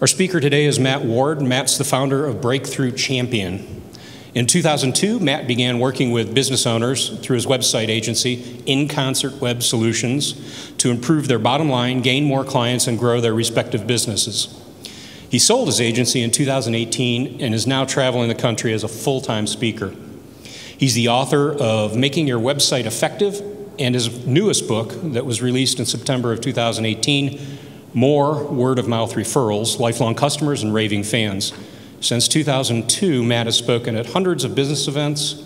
Our speaker today is Matt Ward. Matt's the founder of Breakthrough Champion. In 2002, Matt began working with business owners through his website agency, In Concert Web Solutions, to improve their bottom line, gain more clients, and grow their respective businesses. He sold his agency in 2018 and is now traveling the country as a full time speaker. He's the author of Making Your Website Effective and his newest book that was released in September of 2018, More Word of Mouth Referrals, Lifelong Customers and Raving Fans. Since 2002, Matt has spoken at hundreds of business events,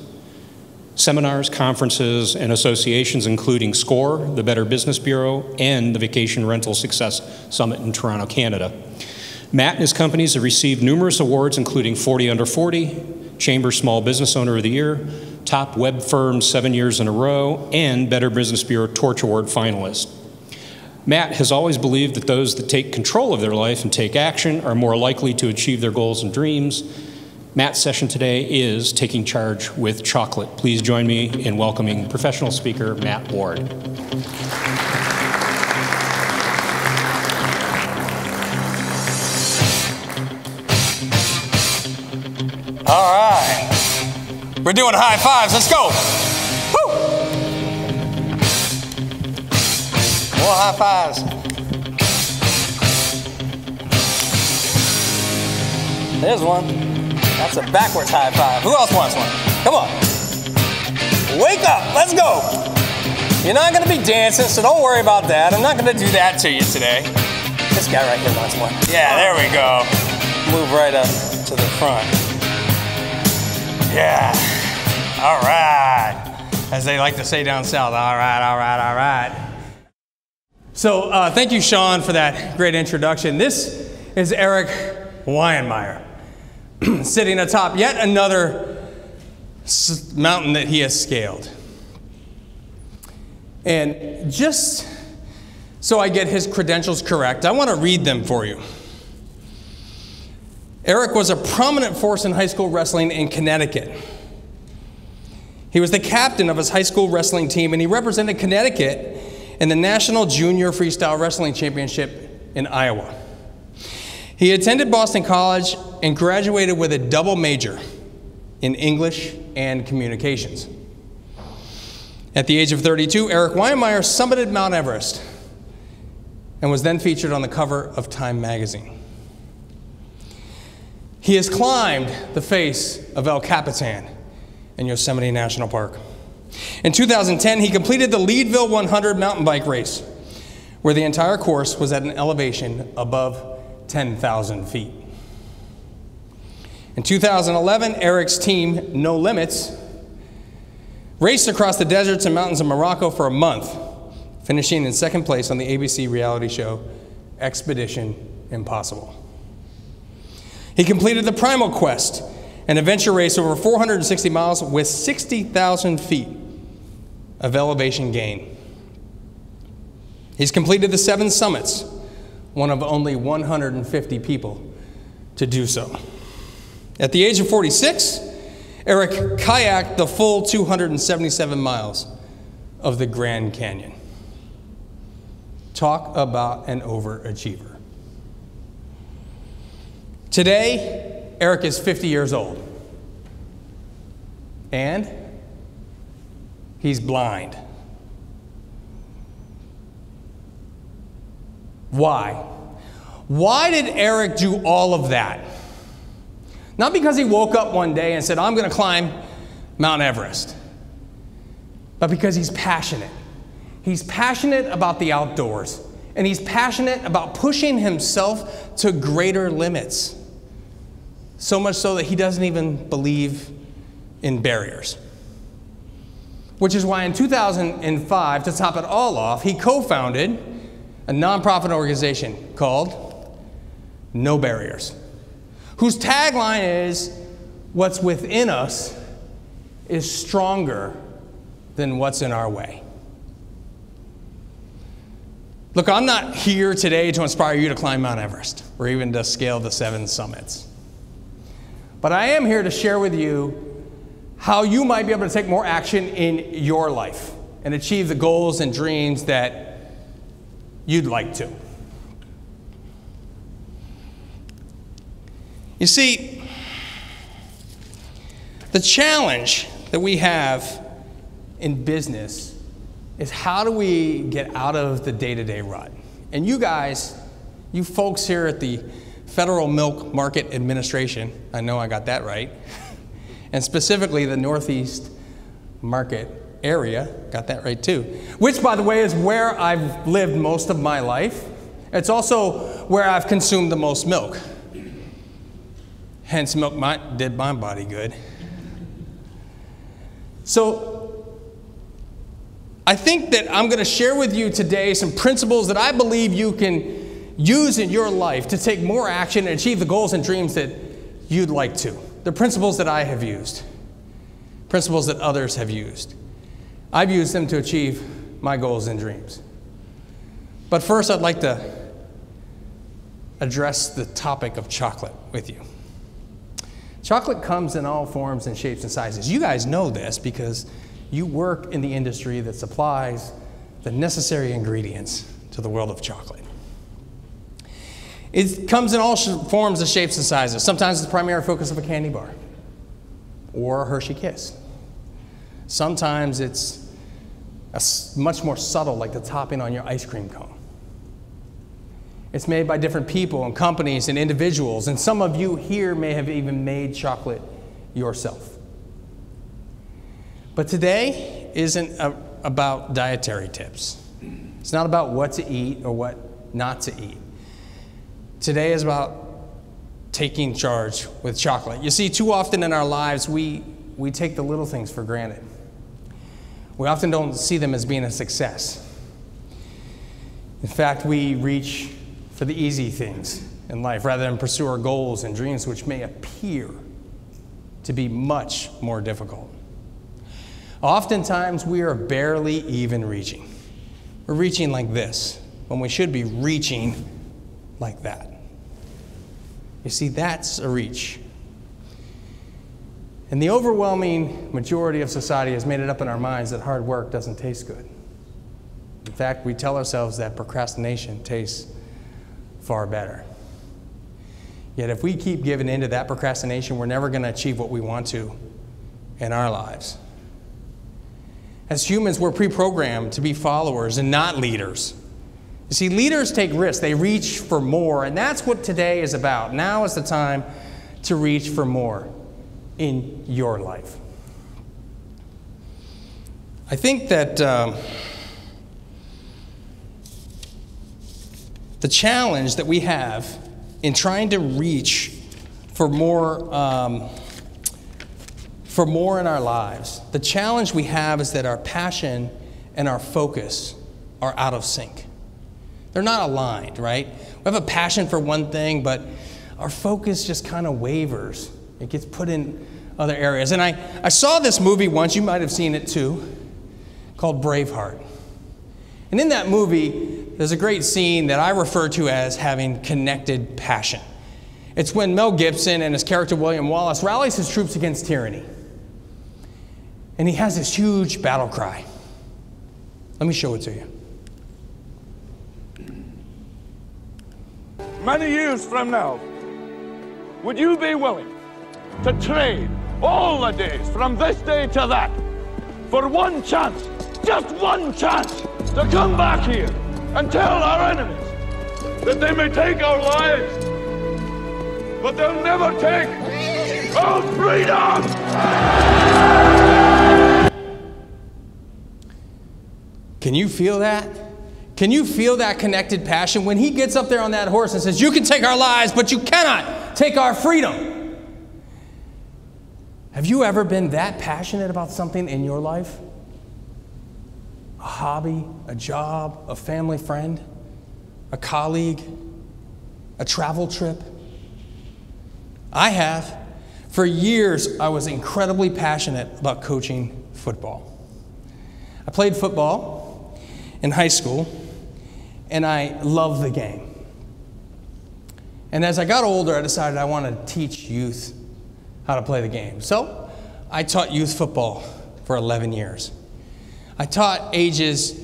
seminars, conferences, and associations, including SCORE, the Better Business Bureau, and the Vacation Rental Success Summit in Toronto, Canada. Matt and his companies have received numerous awards, including 40 Under 40, Chamber Small Business Owner of the Year, Top Web Firm seven years in a row, and Better Business Bureau Torch Award finalist. Matt has always believed that those that take control of their life and take action are more likely to achieve their goals and dreams. Matt's session today is Taking Charge with Chocolate. Please join me in welcoming professional speaker Matt Ward. All right. We're doing high fives. Let's go. More high fives. There's one. That's a backwards high five. Who else wants one? Come on. Wake up. Let's go. You're not going to be dancing, so don't worry about that. I'm not going to do that to you today. This guy right here wants one. Yeah, there we go. Move right up to the front. Yeah. All right. As they like to say down south, all right, all right, all right. So uh, thank you, Sean, for that great introduction. This is Erik Weihenmayer, sitting atop yet another mountain that he has scaled. And just so I get his credentials correct, I want to read them for you. Erik was a prominent force in high school wrestling in Connecticut. He was the captain of his high school wrestling team, and he represented Connecticut in the National Junior Freestyle Wrestling Championship in Iowa. He attended Boston College and graduated with a double major in English and communications. At the age of 32, Erik Weihenmayer summited Mount Everest and was then featured on the cover of Time magazine. He has climbed the face of El Capitan in Yosemite National Park. In 2010, he completed the Leadville 100 mountain bike race, where the entire course was at an elevation above 10,000 feet. In 2011, Erik's team, No Limits, raced across the deserts and mountains of Morocco for a month, finishing in second place on the ABC reality show Expedition Impossible. He completed the Primal Quest, an adventure race over 460 miles with 60,000 feet of elevation gain. He's completed the seven summits, one of only 150 people to do so. At the age of 46, Erik kayaked the full 277 miles of the Grand Canyon. Talk about an overachiever. Today, Erik is 50 years old. And He's blind. Why? Why did Erik do all of that? Not because he woke up one day and said, I'm going to climb Mount Everest, but because he's passionate. He's passionate about the outdoors, and he's passionate about pushing himself to greater limits. So much so that he doesn't even believe in barriers which is why in 2005, to top it all off, he co founded a nonprofit organization called No Barriers, whose tagline is What's within us is stronger than what's in our way. Look, I'm not here today to inspire you to climb Mount Everest or even to scale the seven summits. But I am here to share with you how you might be able to take more action in your life and achieve the goals and dreams that you'd like to. You see, the challenge that we have in business is how do we get out of the day to day rut? And you guys, you folks here at the Federal Milk Market Administration, I know I got that right, and specifically the Northeast Market area, got that right too, which, by the way, is where I've lived most of my life. It's also where I've consumed the most milk. Hence, milk my, did my body good. So, I think that I'm going to share with you today some principles that I believe you can use in your life to take more action and achieve the goals and dreams that you'd like to. The principles that I have used, principles that others have used. I've used them to achieve my goals and dreams. But first, I'd like to address the topic of chocolate with you. Chocolate comes in all forms and shapes and sizes. You guys know this because you work in the industry that supplies the necessary ingredients to the world of chocolate. It comes in all forms and shapes and sizes. Sometimes it's the primary focus of a candy bar or a Hershey Kiss. Sometimes it's much more subtle, like the topping on your ice cream cone. It's made by different people and companies and individuals, and some of you here may have even made chocolate yourself. But today isn't a, about dietary tips. It's not about what to eat or what not to eat. Today is about taking charge with chocolate. You see, too often in our lives, we, we take the little things for granted. We often don't see them as being a success. In fact, we reach for the easy things in life rather than pursue our goals and dreams, which may appear to be much more difficult. Oftentimes, we are barely even reaching. We're reaching like this when we should be reaching like that. You see, that's a reach. And the overwhelming majority of society has made it up in our minds that hard work doesn't taste good. In fact, we tell ourselves that procrastination tastes far better. Yet, if we keep giving into that procrastination, we're never going to achieve what we want to in our lives. As humans, we're pre programmed to be followers and not leaders. You see, leaders take risks, they reach for more, and that's what today is about. Now is the time to reach for more in your life. I think that um, the challenge that we have in trying to reach for more. Um, for more in our lives. The challenge we have is that our passion and our focus are out of sync. They're not aligned, right? We have a passion for one thing, but our focus just kind of wavers. It gets put in other areas. And I, I saw this movie once, you might have seen it too, called Braveheart. And in that movie, there's a great scene that I refer to as having connected passion. It's when Mel Gibson and his character William Wallace rallies his troops against tyranny and he has this huge battle cry. Let me show it to you. Many years from now, would you be willing to trade all the days from this day to that for one chance, just one chance, to come back here and tell our enemies that they may take our lives, but they'll never take our freedom! Can you feel that? Can you feel that connected passion when he gets up there on that horse and says, You can take our lives, but you cannot take our freedom? Have you ever been that passionate about something in your life? A hobby, a job, a family friend, a colleague, a travel trip? I have. For years, I was incredibly passionate about coaching football. I played football in high school, and I love the game. And as I got older, I decided I wanted to teach youth how to play the game. So I taught youth football for 11 years. I taught ages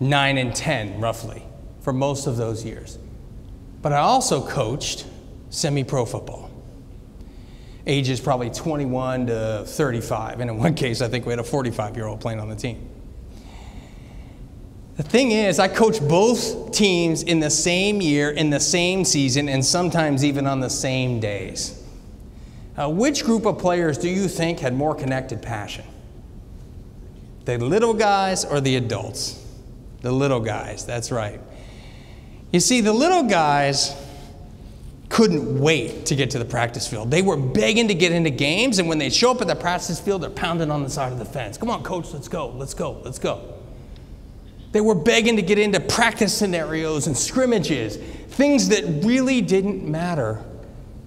9 and 10, roughly, for most of those years. But I also coached semi pro football. ages probably 21 to 35. And in one case, I think we had a 45 year old playing on the team. The thing is, I coached both teams in the same year, in the same season, and sometimes even on the same days. Uh, which group of players do you think had more connected passion? The little guys or the adults? The little guys, that's right. You see, the little guys couldn't wait to get to the practice field. They were begging to get into games, and when they show up at the practice field, they're pounding on the side of the fence. Come on, coach, let's go, let's go, let's go. They were begging to get into practice scenarios and scrimmages, things that really didn't matter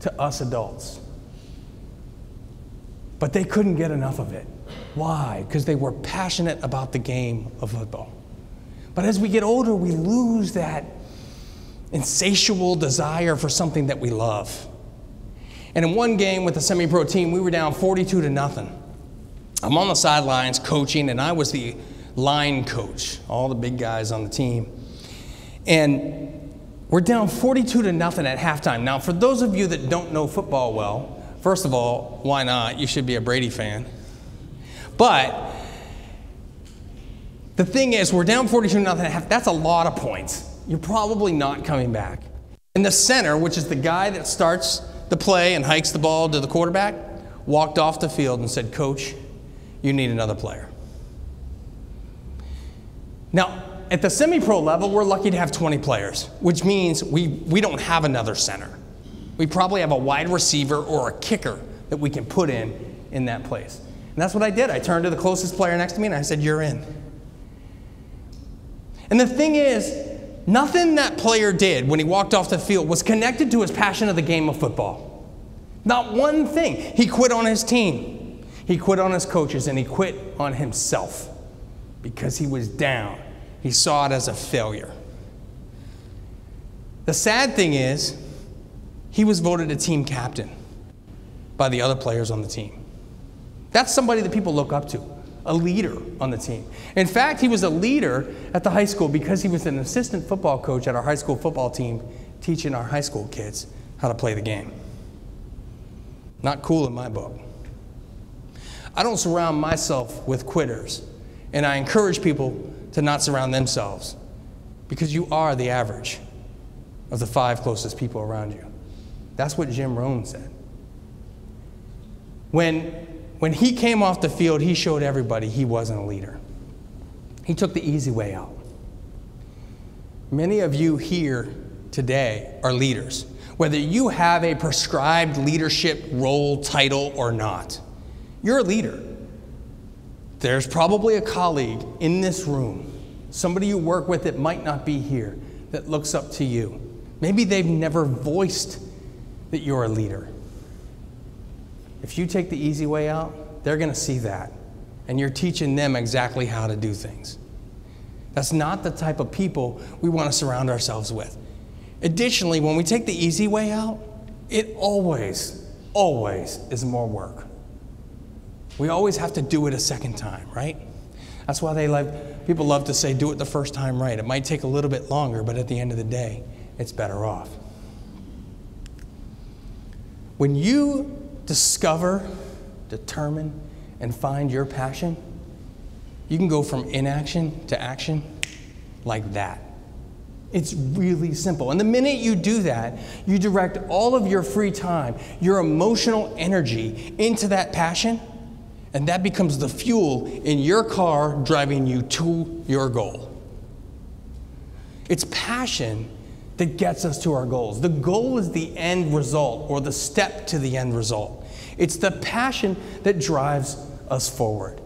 to us adults. But they couldn't get enough of it. Why? Because they were passionate about the game of football. But as we get older, we lose that insatiable desire for something that we love. And in one game with the semi pro team, we were down 42 to nothing. I'm on the sidelines coaching, and I was the line coach, all the big guys on the team. And we're down 42 to nothing at halftime. Now, for those of you that don't know football well, first of all, why not? You should be a Brady fan. But the thing is, we're down 42 to nothing at half. That's a lot of points. You're probably not coming back. And the center, which is the guy that starts the play and hikes the ball to the quarterback, walked off the field and said, Coach, you need another player. Now, at the semi pro level, we're lucky to have 20 players, which means we, we don't have another center. We probably have a wide receiver or a kicker that we can put in in that place. And that's what I did. I turned to the closest player next to me and I said, You're in. And the thing is, nothing that player did when he walked off the field was connected to his passion of the game of football. Not one thing. He quit on his team, he quit on his coaches, and he quit on himself because he was down. He saw it as a failure. The sad thing is, he was voted a team captain by the other players on the team. That's somebody that people look up to, a leader on the team. In fact, he was a leader at the high school because he was an assistant football coach at our high school football team, teaching our high school kids how to play the game. Not cool in my book. I don't surround myself with quitters and I encourage people to not surround themselves because you are the average of the five closest people around you. That's what Jim Rohn said. When, when he came off the field, he showed everybody he wasn't a leader. He took the easy way out. Many of you here today are leaders, whether you have a prescribed leadership role, title, or not. You're a leader. There's probably a colleague in this room, somebody you work with that might not be here, that looks up to you. Maybe they've never voiced that you're a leader. If you take the easy way out, they're going to see that. And you're teaching them exactly how to do things. That's not the type of people we want to surround ourselves with. Additionally, when we take the easy way out, it always, always is more work. We always have to do it a second time, right? That's why they love, people love to say, do it the first time right. It might take a little bit longer, but at the end of the day, it's better off. When you discover, determine, and find your passion, you can go from inaction to action like that. It's really simple. And the minute you do that, you direct all of your free time, your emotional energy into that passion and that becomes the fuel in your car driving you to your goal. It's passion that gets us to our goals. The goal is the end result or the step to the end result. It's the passion that drives us forward.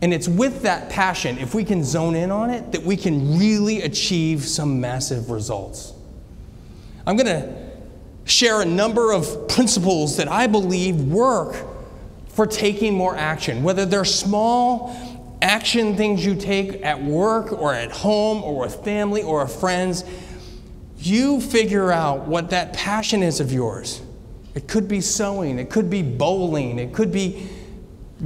And it's with that passion, if we can zone in on it, that we can really achieve some massive results. I'm going to share a number of principles that I believe work for taking more action, whether they're small action things you take at work or at home or with family or with friends. You figure out what that passion is of yours. It could be sewing, it could be bowling, it could be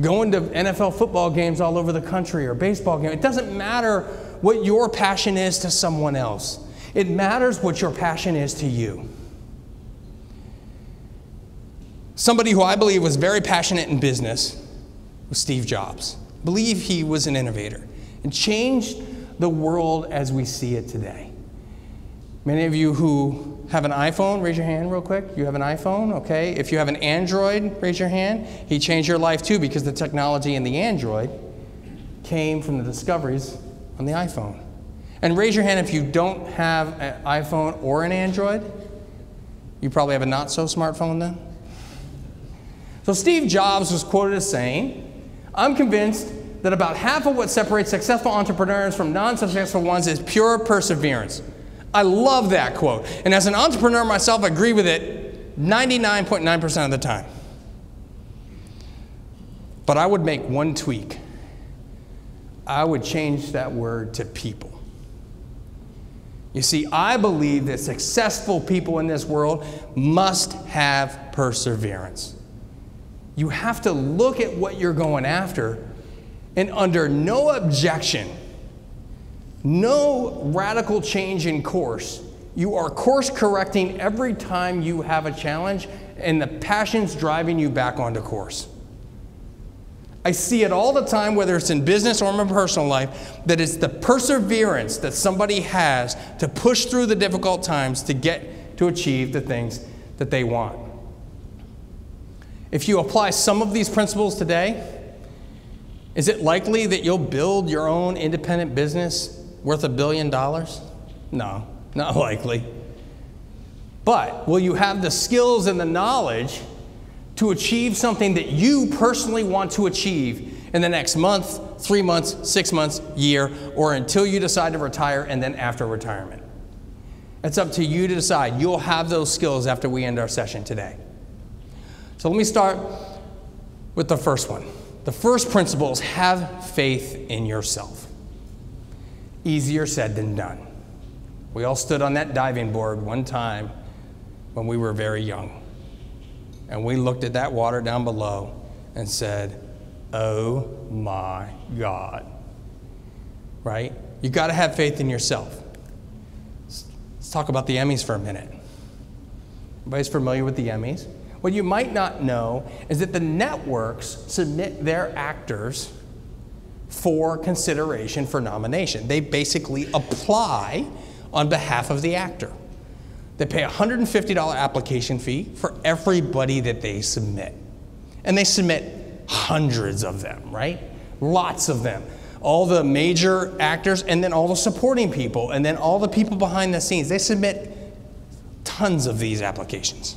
going to NFL football games all over the country or baseball games. It doesn't matter what your passion is to someone else, it matters what your passion is to you. Somebody who I believe was very passionate in business was Steve Jobs. I believe he was an innovator and changed the world as we see it today. Many of you who have an iPhone, raise your hand real quick. You have an iPhone, okay? If you have an Android, raise your hand. He changed your life too because the technology in the Android came from the discoveries on the iPhone. And raise your hand if you don't have an iPhone or an Android. You probably have a not so smartphone then. So Steve Jobs was quoted as saying, I'm convinced that about half of what separates successful entrepreneurs from non successful ones is pure perseverance. I love that quote. And as an entrepreneur myself, I agree with it 99.9% of the time. But I would make one tweak. I would change that word to people. You see, I believe that successful people in this world must have perseverance. You have to look at what you're going after and under no objection, no radical change in course, you are course correcting every time you have a challenge and the passion's driving you back onto course. I see it all the time, whether it's in business or in my personal life, that it's the perseverance that somebody has to push through the difficult times to get to achieve the things that they want. If you apply some of these principles today, is it likely that you'll build your own independent business worth a billion dollars? No, not likely. But will you have the skills and the knowledge to achieve something that you personally want to achieve in the next month, three months, six months, year, or until you decide to retire and then after retirement? It's up to you to decide. You'll have those skills after we end our session today. So let me start with the first one. The first principle is have faith in yourself. Easier said than done. We all stood on that diving board one time when we were very young. And we looked at that water down below and said, Oh my God. Right? You got to have faith in yourself. Let's talk about the Emmys for a minute. Everybody's familiar with the Emmys? What you might not know is that the networks submit their actors for consideration for nomination. They basically apply on behalf of the actor. They pay a $150 application fee for everybody that they submit. And they submit hundreds of them, right? Lots of them. All the major actors, and then all the supporting people, and then all the people behind the scenes. They submit tons of these applications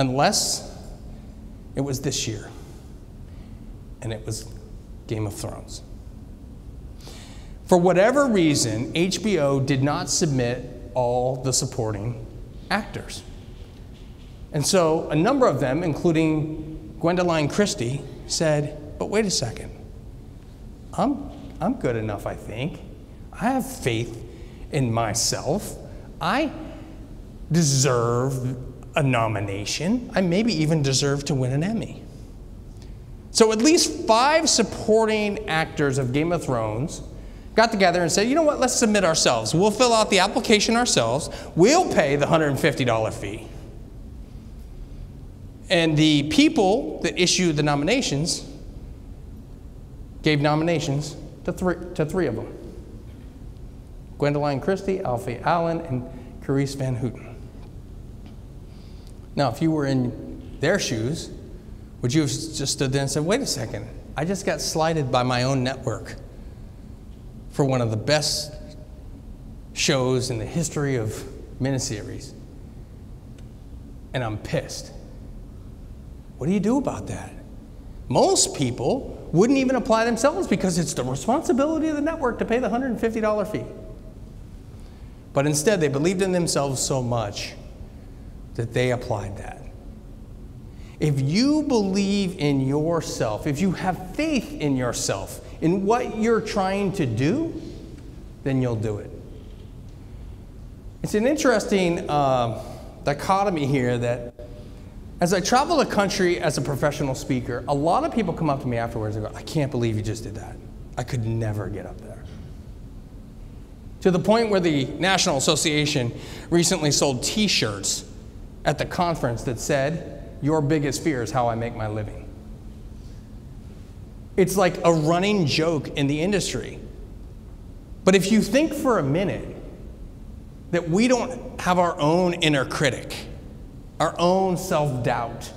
unless it was this year and it was Game of Thrones. For whatever reason, HBO did not submit all the supporting actors. And so a number of them, including Gwendoline Christie, said, But wait a second. I'm, I'm good enough, I think. I have faith in myself. I deserve a nomination. I maybe even deserve to win an Emmy. So at least five supporting actors of Game of Thrones got together and said, you know what, let's submit ourselves. We'll fill out the application ourselves. We'll pay the $150 fee. And the people that issued the nominations gave nominations to three, to three of them Gwendoline Christie, Alfie Allen, and Carice Van Houten. Now, if you were in their shoes, would you have just stood there and said, wait a second, I just got slighted by my own network for one of the best shows in the history of miniseries, and I'm pissed. What do you do about that? Most people wouldn't even apply themselves because it's the responsibility of the network to pay the $150 fee. But instead, they believed in themselves so much that they applied that. If you believe in yourself, if you have faith in yourself, in what you're trying to do, then you'll do it. It's an interesting uh, dichotomy here that as I travel the country as a professional speaker, a lot of people come up to me afterwards and go, I can't believe you just did that. I could never get up there. To the point where the National Association recently sold t shirts at the conference that said, your biggest fear is how I make my living. It's like a running joke in the industry. But if you think for a minute that we don't have our own inner critic, our own self doubt,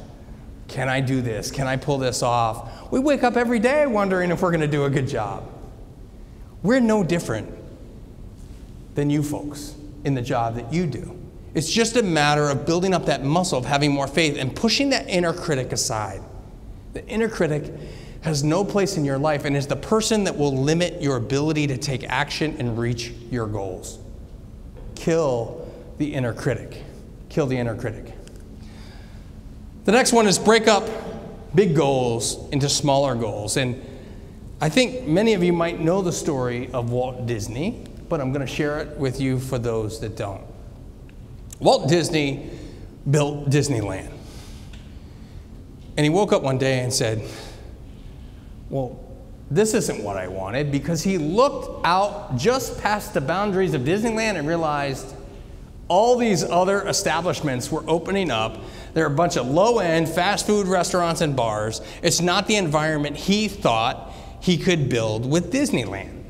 can I do this? Can I pull this off? We wake up every day wondering if we're going to do a good job. We're no different than you folks in the job that you do. It's just a matter of building up that muscle of having more faith and pushing that inner critic aside. The inner critic has no place in your life and is the person that will limit your ability to take action and reach your goals. Kill the inner critic. Kill the inner critic. The next one is break up big goals into smaller goals. And I think many of you might know the story of Walt Disney, but I'm going to share it with you for those that don't. Walt Disney built Disneyland. And he woke up one day and said, Well, this isn't what I wanted because he looked out just past the boundaries of Disneyland and realized all these other establishments were opening up. There are a bunch of low end fast food restaurants and bars. It's not the environment he thought he could build with Disneyland.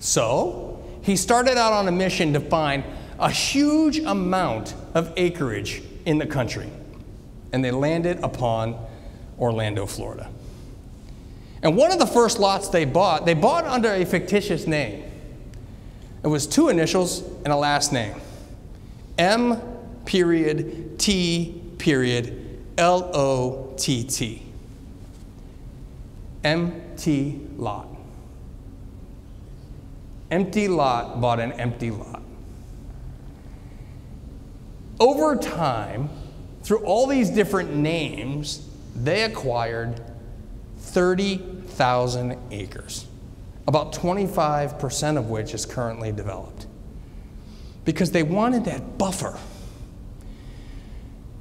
So he started out on a mission to find a huge amount of acreage in the country. And they landed upon Orlando, Florida. And one of the first lots they bought, they bought under a fictitious name. It was two initials and a last name M period T period L O T T. Lot. Empty lot bought an empty lot. Over time, through all these different names, they acquired 30,000 acres, about 25% of which is currently developed. Because they wanted that buffer.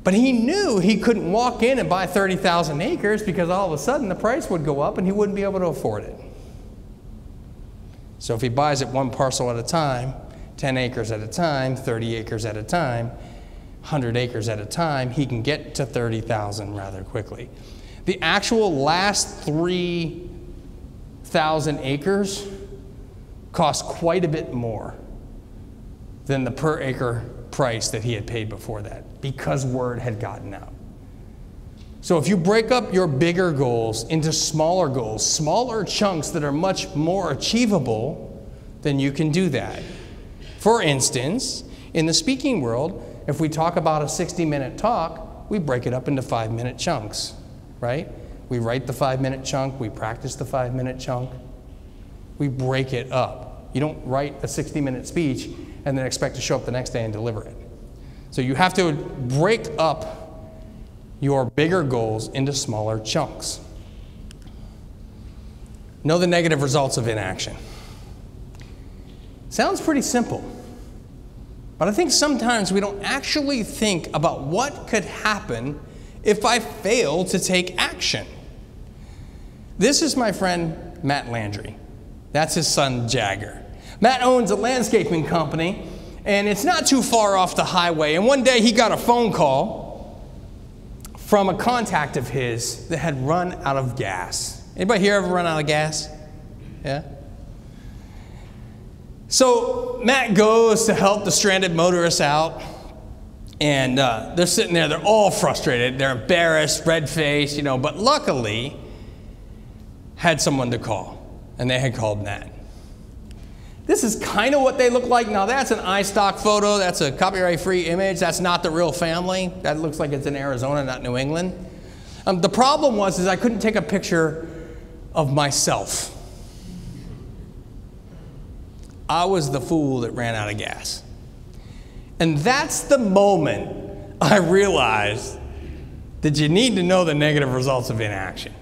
But he knew he couldn't walk in and buy 30,000 acres because all of a sudden the price would go up and he wouldn't be able to afford it. So if he buys it one parcel at a time, 10 acres at a time, 30 acres at a time, 100 acres at a time, he can get to 30,000 rather quickly. The actual last 3,000 acres cost quite a bit more than the per acre price that he had paid before that because word had gotten out. So if you break up your bigger goals into smaller goals, smaller chunks that are much more achievable, then you can do that. For instance, in the speaking world, if we talk about a 60 minute talk, we break it up into five minute chunks, right? We write the five minute chunk, we practice the five minute chunk, we break it up. You don't write a 60 minute speech and then expect to show up the next day and deliver it. So you have to break up your bigger goals into smaller chunks. Know the negative results of inaction. Sounds pretty simple. But I think sometimes we don't actually think about what could happen if I fail to take action. This is my friend Matt Landry. That's his son Jagger. Matt owns a landscaping company, and it's not too far off the highway. And one day he got a phone call from a contact of his that had run out of gas. Anybody here ever run out of gas? Yeah? So Matt goes to help the stranded motorists out, and uh, they're sitting there. They're all frustrated. They're embarrassed, red faced, you know. But luckily, had someone to call, and they had called Matt. This is kind of what they look like. Now, that's an iStock photo. That's a copyright free image. That's not the real family. That looks like it's in Arizona, not New England. Um, the problem was is I couldn't take a picture of myself. I was the fool that ran out of gas. And that's the moment I realized that you need to know the negative results of inaction.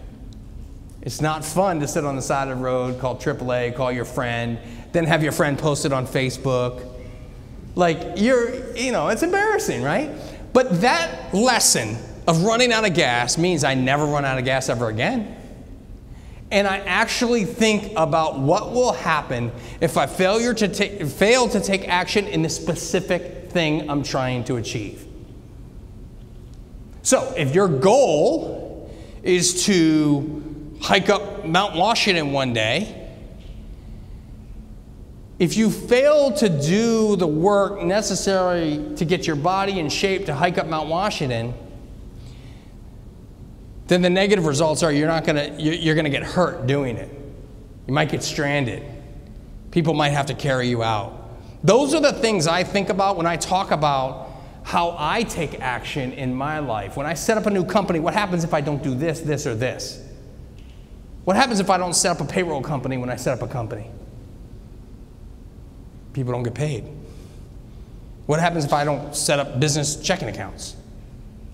It's not fun to sit on the side of the road, call AAA, call your friend, then have your friend post it on Facebook. Like, you're, you know, it's embarrassing, right? But that lesson of running out of gas means I never run out of gas ever again and I actually think about what will happen if I failure to ta- fail to take action in the specific thing I'm trying to achieve. So, if your goal is to hike up Mount Washington one day, if you fail to do the work necessary to get your body in shape to hike up Mount Washington, then the negative results are you're not going to you're going to get hurt doing it. You might get stranded. People might have to carry you out. Those are the things I think about when I talk about how I take action in my life. When I set up a new company, what happens if I don't do this, this, or this? What happens if I don't set up a payroll company when I set up a company? People don't get paid. What happens if I don't set up business checking accounts?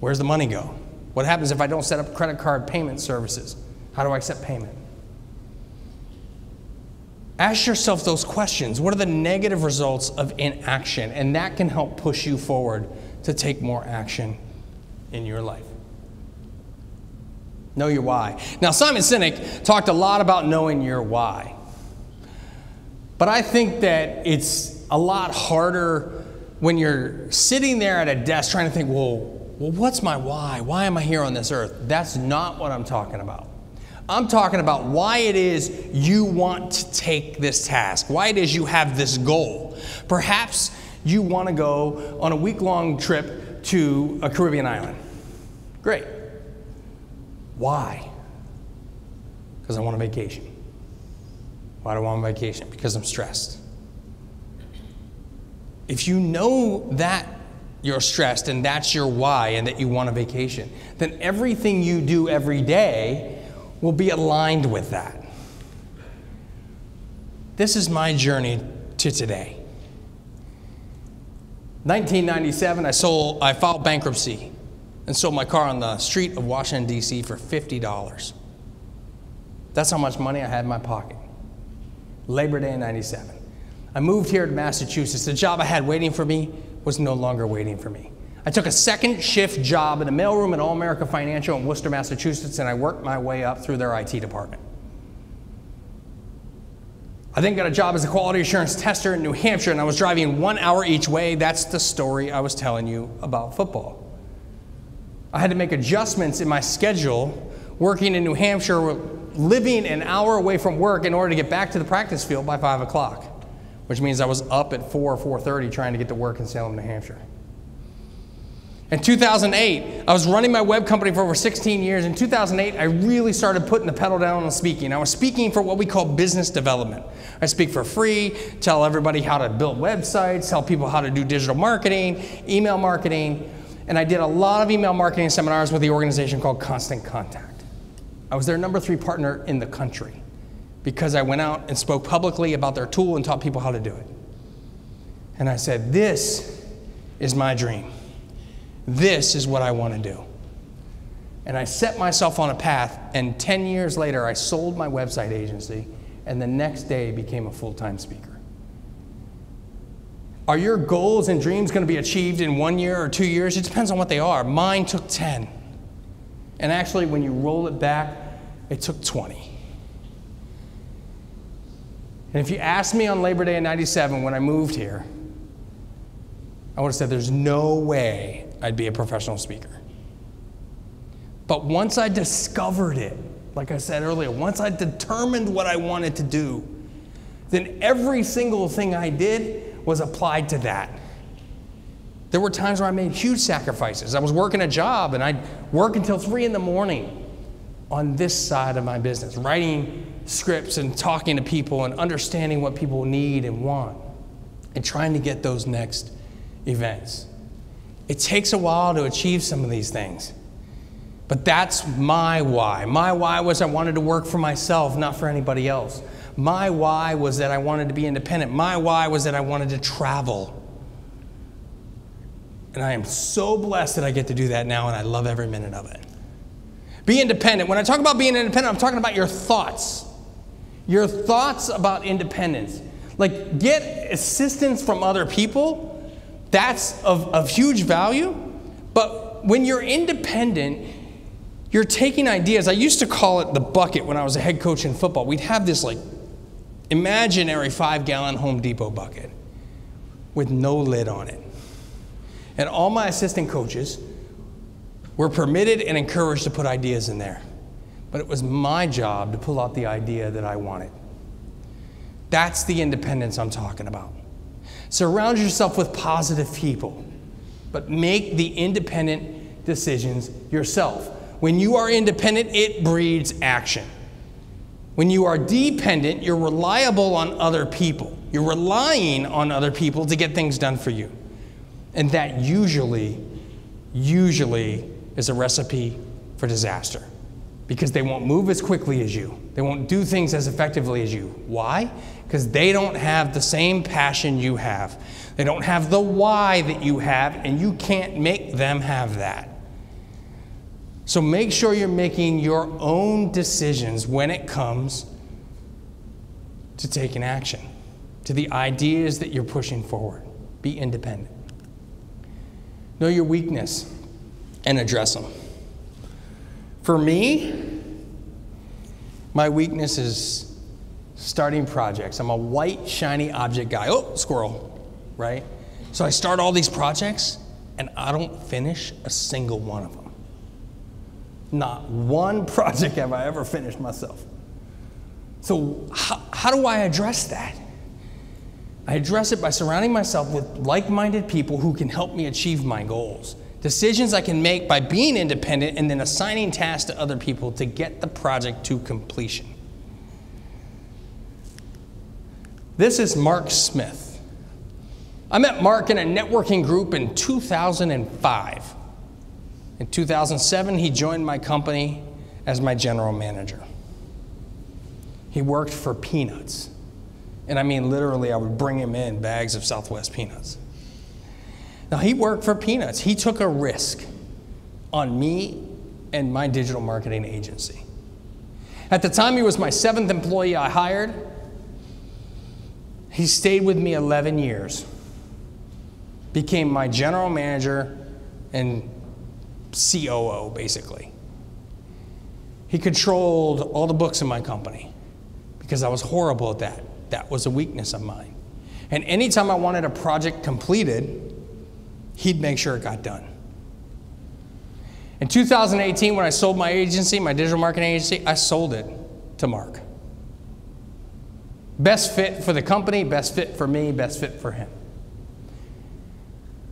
Where's the money go? What happens if I don't set up credit card payment services? How do I accept payment? Ask yourself those questions. What are the negative results of inaction? And that can help push you forward to take more action in your life. Know your why. Now, Simon Sinek talked a lot about knowing your why. But I think that it's a lot harder when you're sitting there at a desk trying to think, well, well, what's my why? Why am I here on this earth? That's not what I'm talking about. I'm talking about why it is you want to take this task, why it is you have this goal. Perhaps you want to go on a week long trip to a Caribbean island. Great. Why? Because I want a vacation. Why do I want a vacation? Because I'm stressed. If you know that you're stressed and that's your why and that you want a vacation, then everything you do every day will be aligned with that. This is my journey to today. 1997, I sold, I filed bankruptcy and sold my car on the street of Washington, D.C. for $50. That's how much money I had in my pocket. Labor Day in 97. I moved here to Massachusetts. The job I had waiting for me was no longer waiting for me. I took a second shift job in a mailroom at Allmerica Financial in Worcester, Massachusetts, and I worked my way up through their IT department. I then got a job as a quality assurance tester in New Hampshire, and I was driving one hour each way. That's the story I was telling you about football. I had to make adjustments in my schedule working in New Hampshire living an hour away from work in order to get back to the practice field by 5 o'clock, which means I was up at 4 or 4.30 trying to get to work in Salem, New Hampshire. In 2008, I was running my web company for over 16 years. In 2008, I really started putting the pedal down on speaking. I was speaking for what we call business development. I speak for free, tell everybody how to build websites, tell people how to do digital marketing, email marketing, and I did a lot of email marketing seminars with the organization called Constant Contact. I was their number three partner in the country because I went out and spoke publicly about their tool and taught people how to do it. And I said, This is my dream. This is what I want to do. And I set myself on a path, and 10 years later, I sold my website agency, and the next day became a full time speaker. Are your goals and dreams going to be achieved in one year or two years? It depends on what they are. Mine took 10. And actually, when you roll it back, it took 20. And if you asked me on Labor Day in 97 when I moved here, I would have said there's no way I'd be a professional speaker. But once I discovered it, like I said earlier, once I determined what I wanted to do, then every single thing I did was applied to that. There were times where I made huge sacrifices. I was working a job and I'd work until three in the morning on this side of my business, writing scripts and talking to people and understanding what people need and want and trying to get those next events. It takes a while to achieve some of these things. But that's my why. My why was I wanted to work for myself, not for anybody else. My why was that I wanted to be independent. My why was that I wanted to travel. And I am so blessed that I get to do that now, and I love every minute of it. Be independent. When I talk about being independent, I'm talking about your thoughts. Your thoughts about independence. Like, get assistance from other people. That's of, of huge value. But when you're independent, you're taking ideas. I used to call it the bucket when I was a head coach in football. We'd have this like imaginary five gallon Home Depot bucket with no lid on it. And all my assistant coaches We're permitted and encouraged to put ideas in there. But it was my job to pull out the idea that I wanted. That's the independence I'm talking about. Surround yourself with positive people, but make the independent decisions yourself. When you are independent, it breeds action. When you are dependent, you're reliable on other people. You're relying on other people to get things done for you. And that usually, usually is a recipe for disaster because they won't move as quickly as you. They won't do things as effectively as you. Why? Because they don't have the same passion you have. They don't have the why that you have, and you can't make them have that. So make sure you're making your own decisions when it comes to taking action, to the ideas that you're pushing forward. Be independent. Know your weakness and address them. For me, my weakness is starting projects. I'm a white, shiny object guy. Oh, squirrel, right? So I start all these projects and I don't finish a single one of them. Not one project have I ever finished myself. So, how, how do I address that? I address it by surrounding myself with like minded people who can help me achieve my goals. Decisions I can make by being independent and then assigning tasks to other people to get the project to completion. This is Mark Smith. I met Mark in a networking group in 2005. In 2007, he joined my company as my general manager. He worked for peanuts. And I mean, literally, I would bring him in bags of Southwest peanuts. Now, he worked for peanuts. He took a risk on me and my digital marketing agency. At the time, he was my seventh employee I hired. He stayed with me 11 years, became my general manager, and COO, basically. He controlled all the books in my company because I was horrible at that. That was a weakness of mine. And anytime I wanted a project completed, he'd make sure it got done. In 2018, when I sold my agency, my digital marketing agency, I sold it to Mark. Best fit for the company, best fit for me, best fit for him.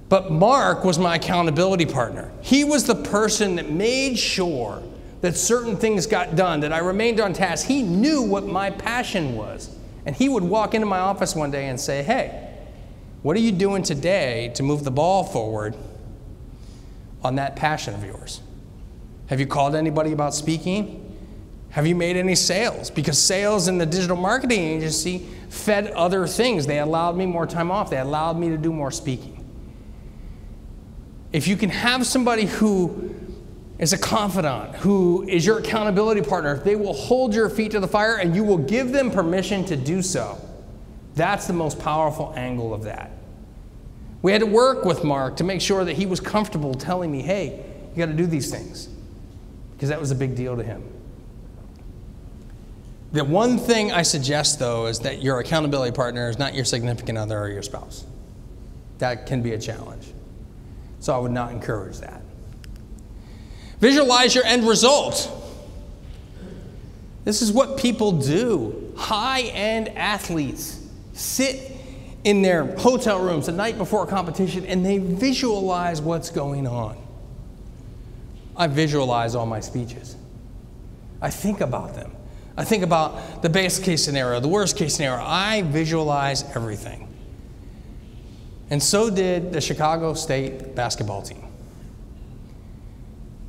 But Mark was my accountability partner. He was the person that made sure that certain things got done, that I remained on task. He knew what my passion was. And he would walk into my office one day and say, Hey, what are you doing today to move the ball forward on that passion of yours? Have you called anybody about speaking? Have you made any sales? Because sales in the digital marketing agency fed other things. They allowed me more time off, they allowed me to do more speaking if you can have somebody who is a confidant, who is your accountability partner, they will hold your feet to the fire and you will give them permission to do so. That's the most powerful angle of that. We had to work with Mark to make sure that he was comfortable telling me, hey, you got to do these things, because that was a big deal to him. The one thing I suggest, though, is that your accountability partner is not your significant other or your spouse. That can be a challenge. So I would not encourage that. Visualize your end result. This is what people do. High end athletes sit in their hotel rooms the night before a competition and they visualize what's going on. I visualize all my speeches. I think about them. I think about the best case scenario, the worst case scenario. I visualize everything. And so did the Chicago State basketball team.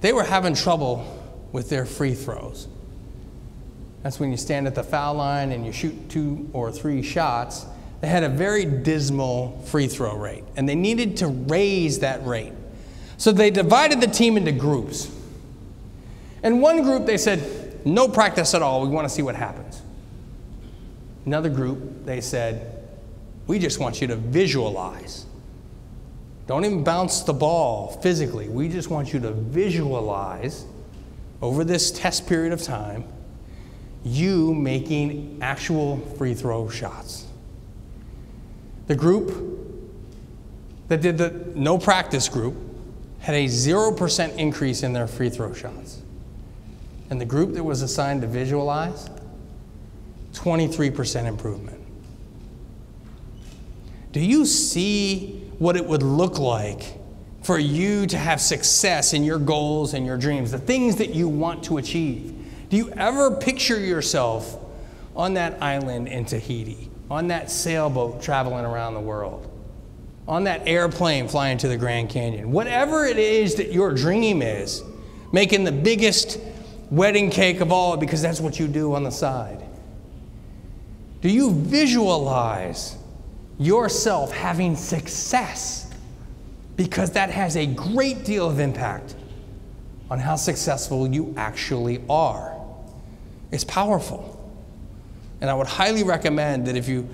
They were having trouble with their free throws. That's when you stand at the foul line and you shoot two or three shots. They had a very dismal free throw rate, and they needed to raise that rate. So they divided the team into groups. In one group, they said, No practice at all. We want to see what happens. Another group, they said, we just want you to visualize. Don't even bounce the ball physically. We just want you to visualize over this test period of time you making actual free throw shots. The group that did the no practice group had a 0% increase in their free throw shots. And the group that was assigned to visualize, 23% improvement. Do you see what it would look like for you to have success in your goals and your dreams, the things that you want to achieve? Do you ever picture yourself on that island in Tahiti, on that sailboat traveling around the world, on that airplane flying to the Grand Canyon? Whatever it is that your dream is, making the biggest wedding cake of all because that's what you do on the side. Do you visualize yourself having success? Because that has a great deal of impact on how successful you actually are. It's powerful. And I would highly recommend that if you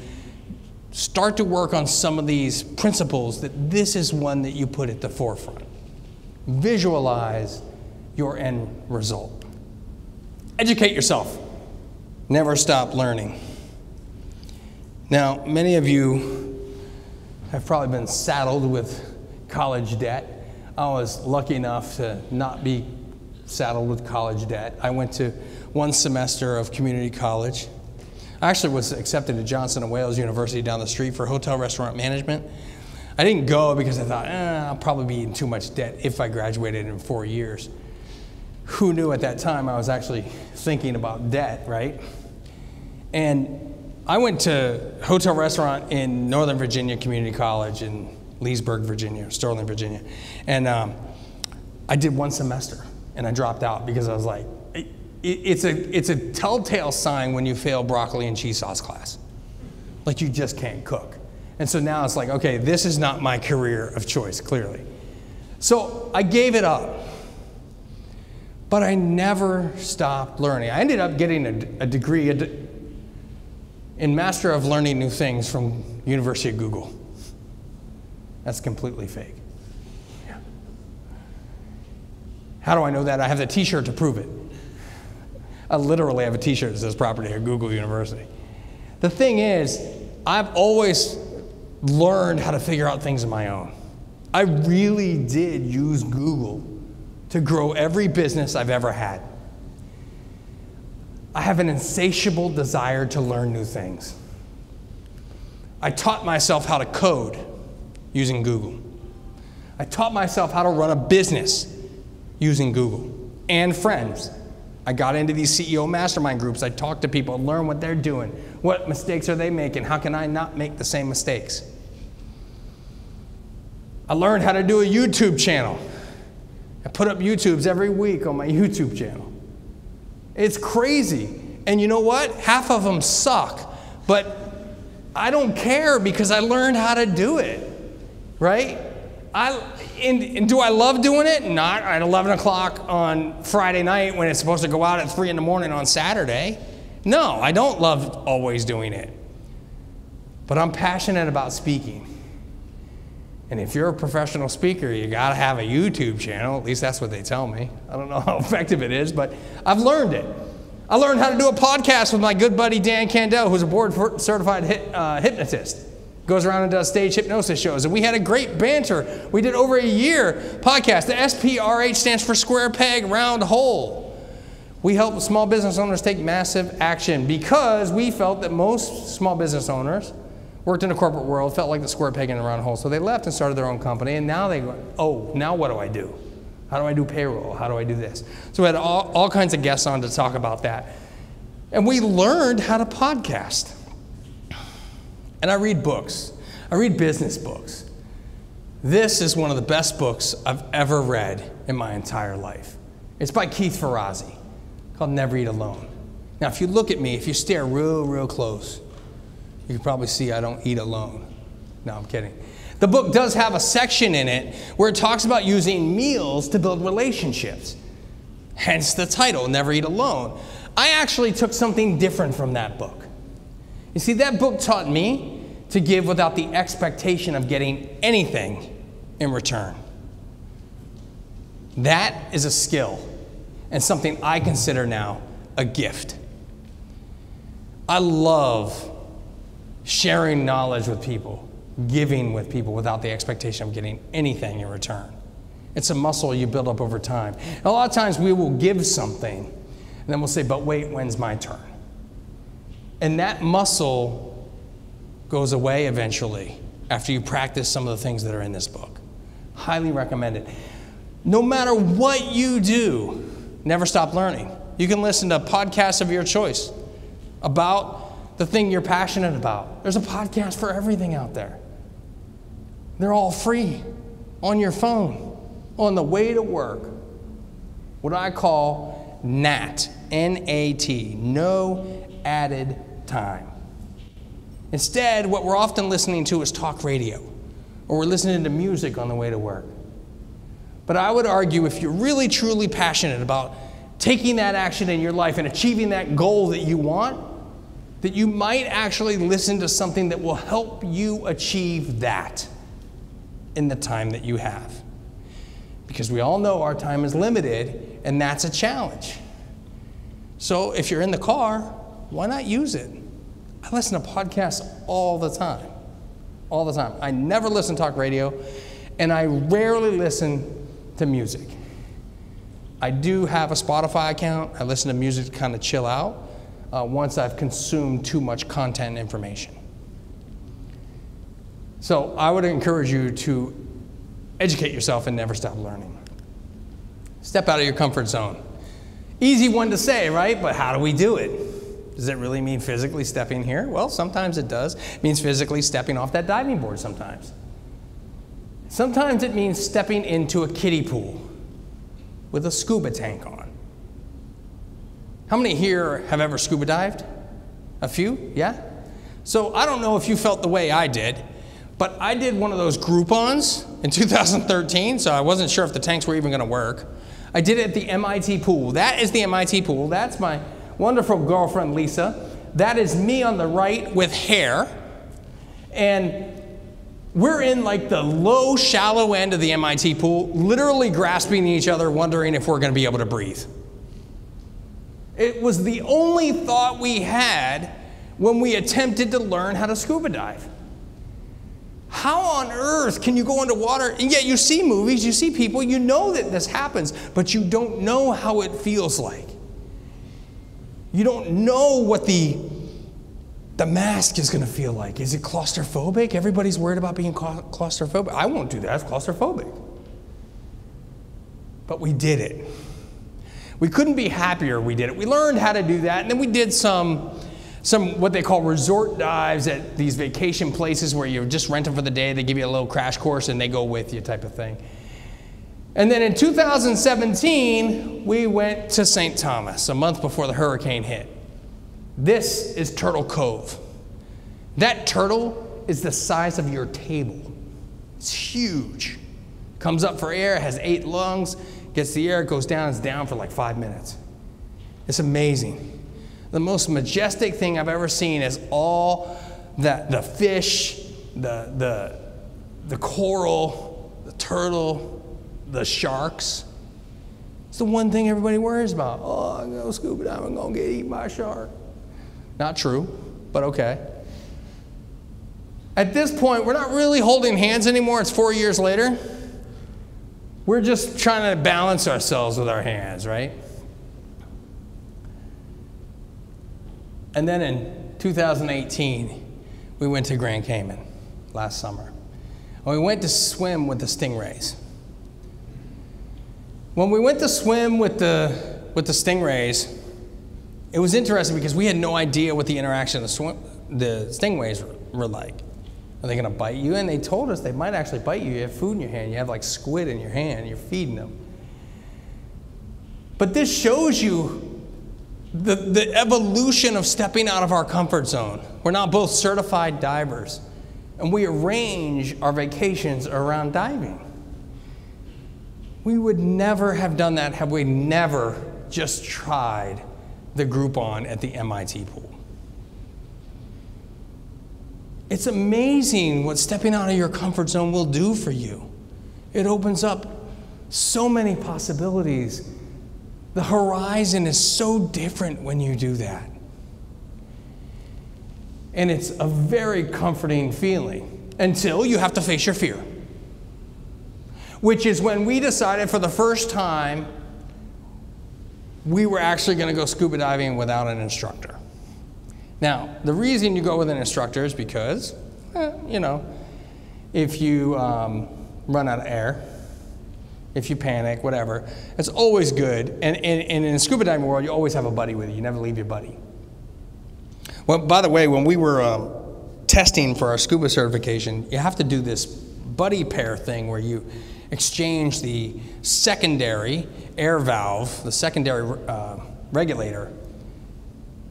start to work on some of these principles, that this is one that you put at the forefront. Visualize your end result. Educate yourself. Never stop learning. Now, many of you have probably been saddled with college debt. I was lucky enough to not be saddled with college debt. I went to one semester of community college. I actually was accepted to Johnson & Wales University down the street for hotel restaurant management. I didn't go because I thought, eh, I'll probably be in too much debt if I graduated in four years. Who knew at that time I was actually thinking about debt, right? And I went to hotel restaurant in Northern Virginia Community College in Leesburg, Virginia, Sterling, Virginia, and um, I did one semester and I dropped out because I was like, it's a it's a telltale sign when you fail broccoli and cheese sauce class, like you just can't cook, and so now it's like, okay, this is not my career of choice, clearly. So I gave it up. But I never stopped learning. I ended up getting a, a degree, in Master of Learning New Things from University of Google. That's completely fake. How do I know that? I have the t-shirt to prove it. I literally have a t-shirt that says property at Google University. The thing is, I've always learned how to figure out things on my own. I really did use Google to grow every business I've ever had. I have an insatiable desire to learn new things. I taught myself how to code using Google. I taught myself how to run a business using Google and friends. I got into these CEO mastermind groups. I talked to people, learn what they're doing. What mistakes are they making? How can I not make the same mistakes? I learned how to do a YouTube channel. I put up YouTubes every week on my YouTube channel. It's crazy. And you know what? Half of them suck. But I don't care because I learned how to do it. Right? I, and, and, do I love doing it? Not at 11 o'clock on Friday night when it's supposed to go out at 3 in the morning on Saturday. No, I don't love always doing it. But I'm passionate about speaking. And if you're a professional speaker, you got to have a YouTube channel. At least that's what they tell me. I don't know how effective it is, but I've learned it. I learned how to do a podcast with my good buddy Dan Candell, who's a board certified uh, hypnotist. Goes around and does stage hypnosis shows. And we had a great banter. We did over a year podcast. The SPRH stands for Square Peg Round Hole. We help small business owners take massive action because we felt that most small business owners worked in the corporate world, felt like the square peg in the round hole. So they left and started their own company, and now they go, oh, now what do I do? How do I do payroll? How do I do this? So we had all, all kinds of guests on to talk about that. And we learned how to podcast. And I read books, I read business books. This is one of the best books I've ever read in my entire life. It's by Keith Ferrazzi called Never Eat Alone. Now, if you look at me, if you stare real, real close, you can probably see I don't eat alone. No, I'm kidding. The book does have a section in it where it talks about using meals to build relationships. Hence the title, Never Eat Alone. I actually took something different from that book. You see, that book taught me to give without the expectation of getting anything in return. That is a skill and something I consider now a gift. I love sharing knowledge with people, giving with people without the expectation of getting anything in return. It's a muscle you build up over time. And a lot of times we will give something, and then we'll say, but wait, when's my turn? And that muscle goes away eventually after you practice some of the things that are in this book. Highly recommend it. No matter what you do, never stop learning. You can listen to podcasts of your choice about the thing you're passionate about. There's a podcast for everything out there. They're all free on your phone, on the way to work. What I call NAT, N A T, no added time. Instead, what we're often listening to is talk radio, or we're listening to music on the way to work. But I would argue if you're really truly passionate about taking that action in your life and achieving that goal that you want, that you might actually listen to something that will help you achieve that in the time that you have. Because we all know our time is limited, and that's a challenge. So if you're in the car, why not use it? I listen to podcasts all the time. All the time. I never listen to talk radio, and I rarely listen to music. I do have a Spotify account. I listen to music to kind of chill out uh, once I've consumed too much content and information. So I would encourage you to educate yourself and never stop learning. Step out of your comfort zone. Easy one to say, right? But how do we do it? Does it really mean physically stepping here? Well, sometimes it does. It means physically stepping off that diving board sometimes. Sometimes it means stepping into a kiddie pool with a scuba tank on. How many here have ever scuba dived? A few? Yeah? So I don't know if you felt the way I did, but I did one of those Groupons in 2013, so I wasn't sure if the tanks were even going to work. I did it at the MIT pool. That is the MIT pool. That's my wonderful girlfriend, Lisa. That is me on the right with hair. And we're in like the low, shallow end of the MIT pool, literally grasping each other, wondering if we're going to be able to breathe. It was the only thought we had when we attempted to learn how to scuba dive. How on earth can you go underwater? And yet you see movies, you see people, you know that this happens, but you don't know how it feels like. You don't know what the the mask is going to feel like? Is it claustrophobic? Everybody's worried about being claustrophobic. I won't do that. It's claustrophobic. But we did it. We couldn't be happier we did it. We learned how to do that, and then we did some, some what they call resort dives at these vacation places where you just rent them for the day. They give you a little crash course and they go with you, type of thing. And then in 2017, we went to St. Thomas a month before the hurricane hit. This is Turtle Cove. That turtle is the size of your table. It's huge. Comes up for air, has eight lungs, gets the air, goes down, it's down for like five minutes. It's amazing. The most majestic thing I've ever seen is all that the fish, the, the, the coral, the turtle, the sharks. It's the one thing everybody worries about. Oh, I'm gonna scuba dive, I'm gonna get eaten by a shark. Not true, but okay. At this point, we're not really holding hands anymore. It's four years later. We're just trying to balance ourselves with our hands, right? And then in 2018, we went to Grand Cayman last summer. And we went to swim with the stingrays. When we went to swim with the, with the stingrays, it was interesting because we had no idea what the interaction of the, swim, the stingrays were like. Are they going to bite you? And they told us they might actually bite you. You have food in your hand. You have like squid in your hand. You're feeding them. But this shows you the, the evolution of stepping out of our comfort zone. We're not both certified divers, and we arrange our vacations around diving. We would never have done that had we never just tried the Groupon at the MIT pool. It's amazing what stepping out of your comfort zone will do for you. It opens up so many possibilities. The horizon is so different when you do that. And it's a very comforting feeling until you have to face your fear. Which is when we decided for the first time we were actually going to go scuba diving without an instructor. Now, the reason you go with an instructor is because, eh, you know, if you um, run out of air, if you panic, whatever, it's always good. And, and, and in the scuba diving world, you always have a buddy with you. You never leave your buddy. Well, by the way, when we were um, testing for our scuba certification, you have to do this buddy pair thing where you exchange the secondary air valve, the secondary uh, regulator.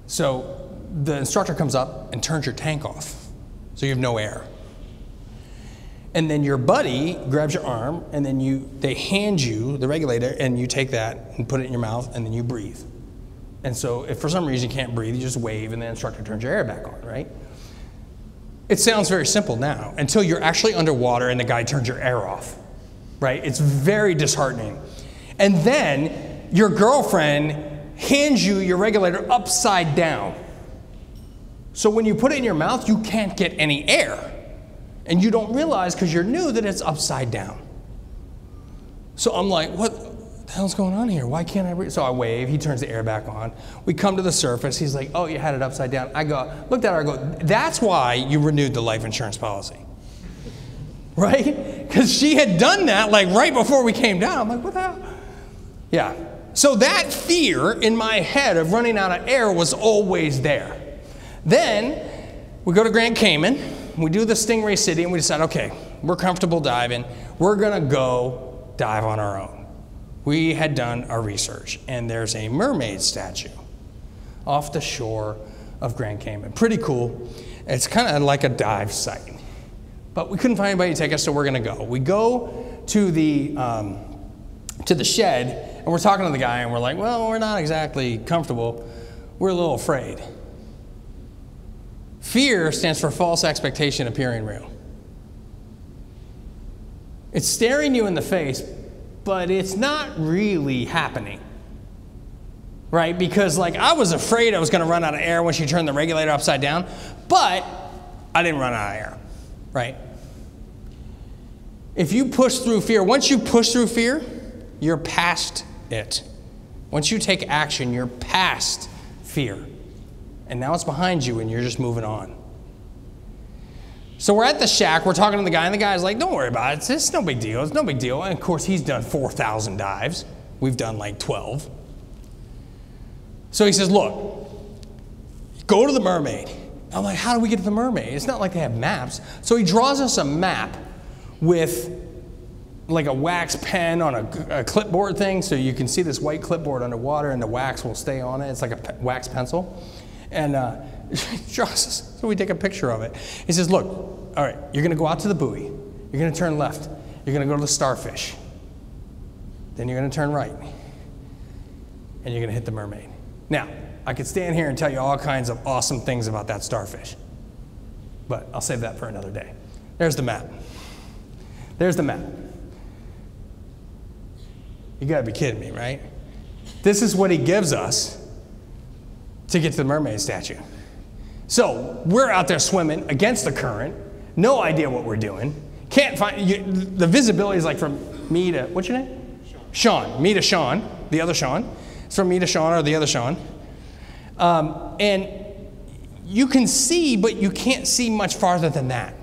So the instructor comes up and turns your tank off, so you have no air. And then your buddy grabs your arm, and then you they hand you the regulator, and you take that and put it in your mouth, and then you breathe. And so if for some reason you can't breathe, you just wave, and the instructor turns your air back on, right? It sounds very simple now until you're actually underwater and the guy turns your air off, right? It's very disheartening. And then your girlfriend hands you your regulator upside down. So when you put it in your mouth, you can't get any air. And you don't realize because you're new that it's upside down. So I'm like, what the hell's going on here? Why can't I breathe? So I wave. He turns the air back on. We come to the surface. He's like, oh, you had it upside down. I go, looked at her. I go, that's why you renewed the life insurance policy. Right? Because she had done that like right before we came down. I'm like, what the hell? Yeah. So that fear in my head of running out of air was always there. Then we go to Grand Cayman we do the Stingray City and we decide, okay, we're comfortable diving. We're going to go dive on our own. We had done our research, and there's a mermaid statue off the shore of Grand Cayman. Pretty cool. It's kind of like a dive site. But we couldn't find anybody to take us, so we're going to go. We go to the, um, to the shed, and we're talking to the guy, and we're like, well, we're not exactly comfortable. We're a little afraid. Fear stands for false expectation appearing real. It's staring you in the face, but it's not really happening. Right? Because, like, I was afraid I was going to run out of air when she turned the regulator upside down, but I didn't run out of air. Right? If you push through fear, once you push through fear, you're past it. Once you take action, you're past fear and now it's behind you and you're just moving on. So we're at the shack, we're talking to the guy, and the guy's like, Don't worry about it, it's, no big deal, it's no big deal. And of course, he's done 4,000 dives, we've done like 12. So he says, Look, go to the mermaid. I'm like, How do we get to the mermaid? It's not like they have maps. So he draws us a map with like a wax pen on a, a, clipboard thing, so you can see this white clipboard underwater and the wax will stay on it. It's like a pe- wax pencil. And uh, so we take a picture of it. He says, Look, all right, you're going to go out to the buoy. You're going to turn left. You're going to go to the starfish. Then you're going to turn right. And you're going to hit the mermaid. Now, I could stand here and tell you all kinds of awesome things about that starfish, but I'll save that for another day. There's the map. There's the map. You gotta be kidding me, right? This is what he gives us to get to the mermaid statue. So we're out there swimming against the current, no idea what we're doing. Can't find you, the visibility is like from me to what's your name? Sean. Sean. Me to Sean, the other Sean. It's from me to Sean or the other Sean. Um, and you can see, but you can't see much farther than that.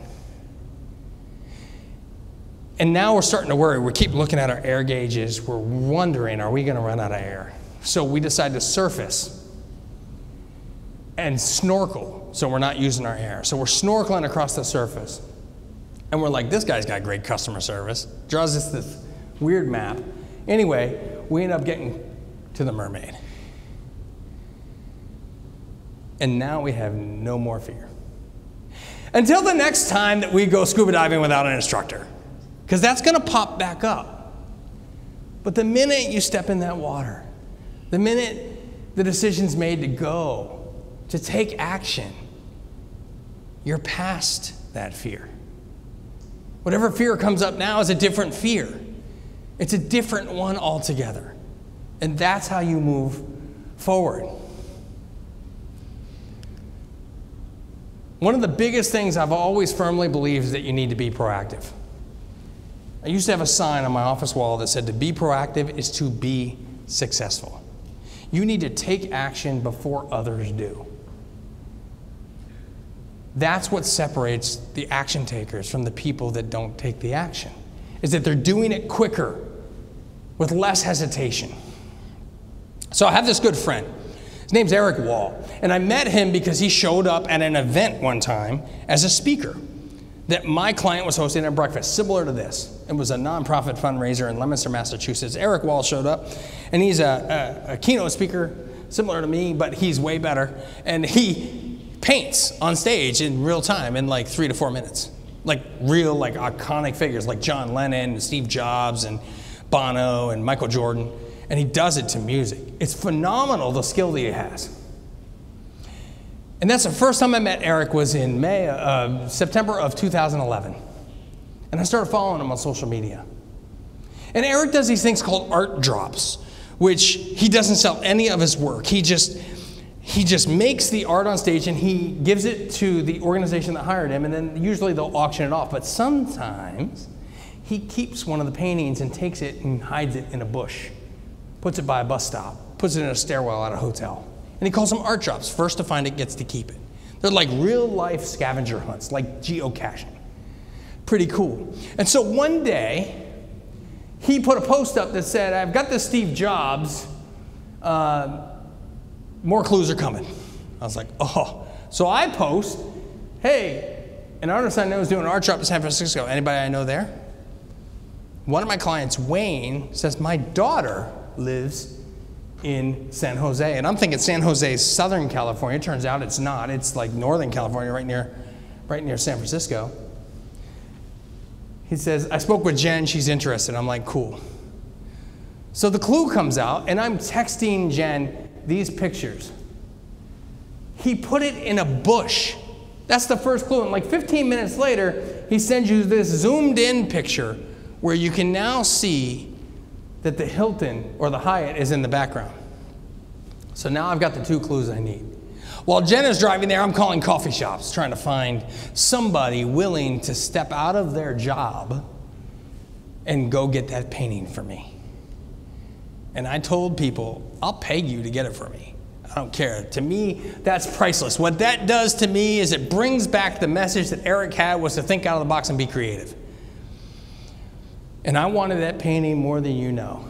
And now we're starting to worry. We keep looking at our air gauges. We're wondering, are we going to run out of air? So we decide to surface and snorkel so we're not using our air. So we're snorkeling across the surface. And we're like, this guy's got great customer service. Draws us this weird map. Anyway, we end up getting to the mermaid. And now we have no more fear. Until the next time that we go scuba diving without an instructor, because that's going to pop back up. But the minute you step in that water, the minute the decision's made to go, to take action, you're past that fear. Whatever fear comes up now is a different fear, it's a different one altogether. And that's how you move forward. One of the biggest things I've always firmly believed is that you need to be proactive. I used to have a sign on my office wall that said to be proactive is to be successful. You need to take action before others do. That's what separates the action takers from the people that don't take the action. Is that they're doing it quicker with less hesitation. So I have this good friend. His name's Erik Wahl. And I met him because he showed up at an event one time as a speaker that my client was hosting at breakfast similar to this. It was a nonprofit fundraiser in Leominster, Massachusetts. Erik Wahl showed up, and he's a, a, a keynote speaker similar to me, but he's way better. And he paints on stage in real time in like three to four minutes. Like real, like iconic figures like John Lennon Steve Jobs and Bono and Michael Jordan. And he does it to music. It's phenomenal the skill that he has. And that's the first time I met Erik was in May, uh, September of 2011. And I started following him on social media. And Erik does these things called art drops, which he doesn't sell any of his work. He just he just makes the art on stage and he gives it to the organization that hired him, and then usually they'll auction it off. But sometimes he keeps one of the paintings and takes it and hides it in a bush, puts it by a bus stop, puts it in a stairwell at a hotel. And he calls them art drops. First to find it gets to keep it. They're like real life scavenger hunts, like geocaching. Pretty cool. And so one day, he put a post up that said, I've got this Steve Jobs. Uh, more clues are coming. I was like, oh. So I post, hey, an artist I know is doing an art drop in San Francisco. Anybody I know there? One of my clients, Wayne, says, my daughter lives in San Jose. And I'm thinking San Jose is Southern California. It turns out it's not. It's like Northern California, right near, right near San Francisco. He says, I spoke with Jen, she's interested. I'm like, cool. So the clue comes out, and I'm texting Jen these pictures. He put it in a bush. That's the first clue. And like 15 minutes later, he sends you this zoomed in picture where you can now see that the Hilton or the Hyatt is in the background. So now I've got the two clues I need. While Jen is driving there, I'm calling coffee shops trying to find somebody willing to step out of their job and go get that painting for me. And I told people, I'll pay you to get it for me. I don't care. To me, that's priceless. What that does to me is it brings back the message that Erik had was to think out of the box and be creative. And I wanted that painting more than you know.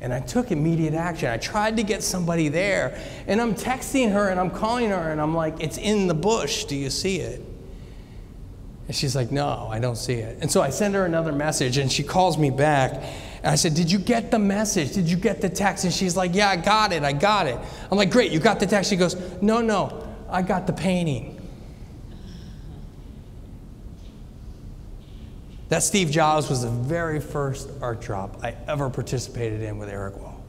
And I took immediate action. I tried to get somebody there. And I'm texting her and I'm calling her and I'm like, it's in the bush. Do you see it? And she's like, no, I don't see it. And so I send her another message and she calls me back. And I said, Did you get the message? Did you get the text? And she's like, Yeah, I got it. I got it. I'm like, Great, you got the text. She goes, No, no, I got the painting. That Steve Jobs was the very first art drop I ever participated in with Erik Wahl.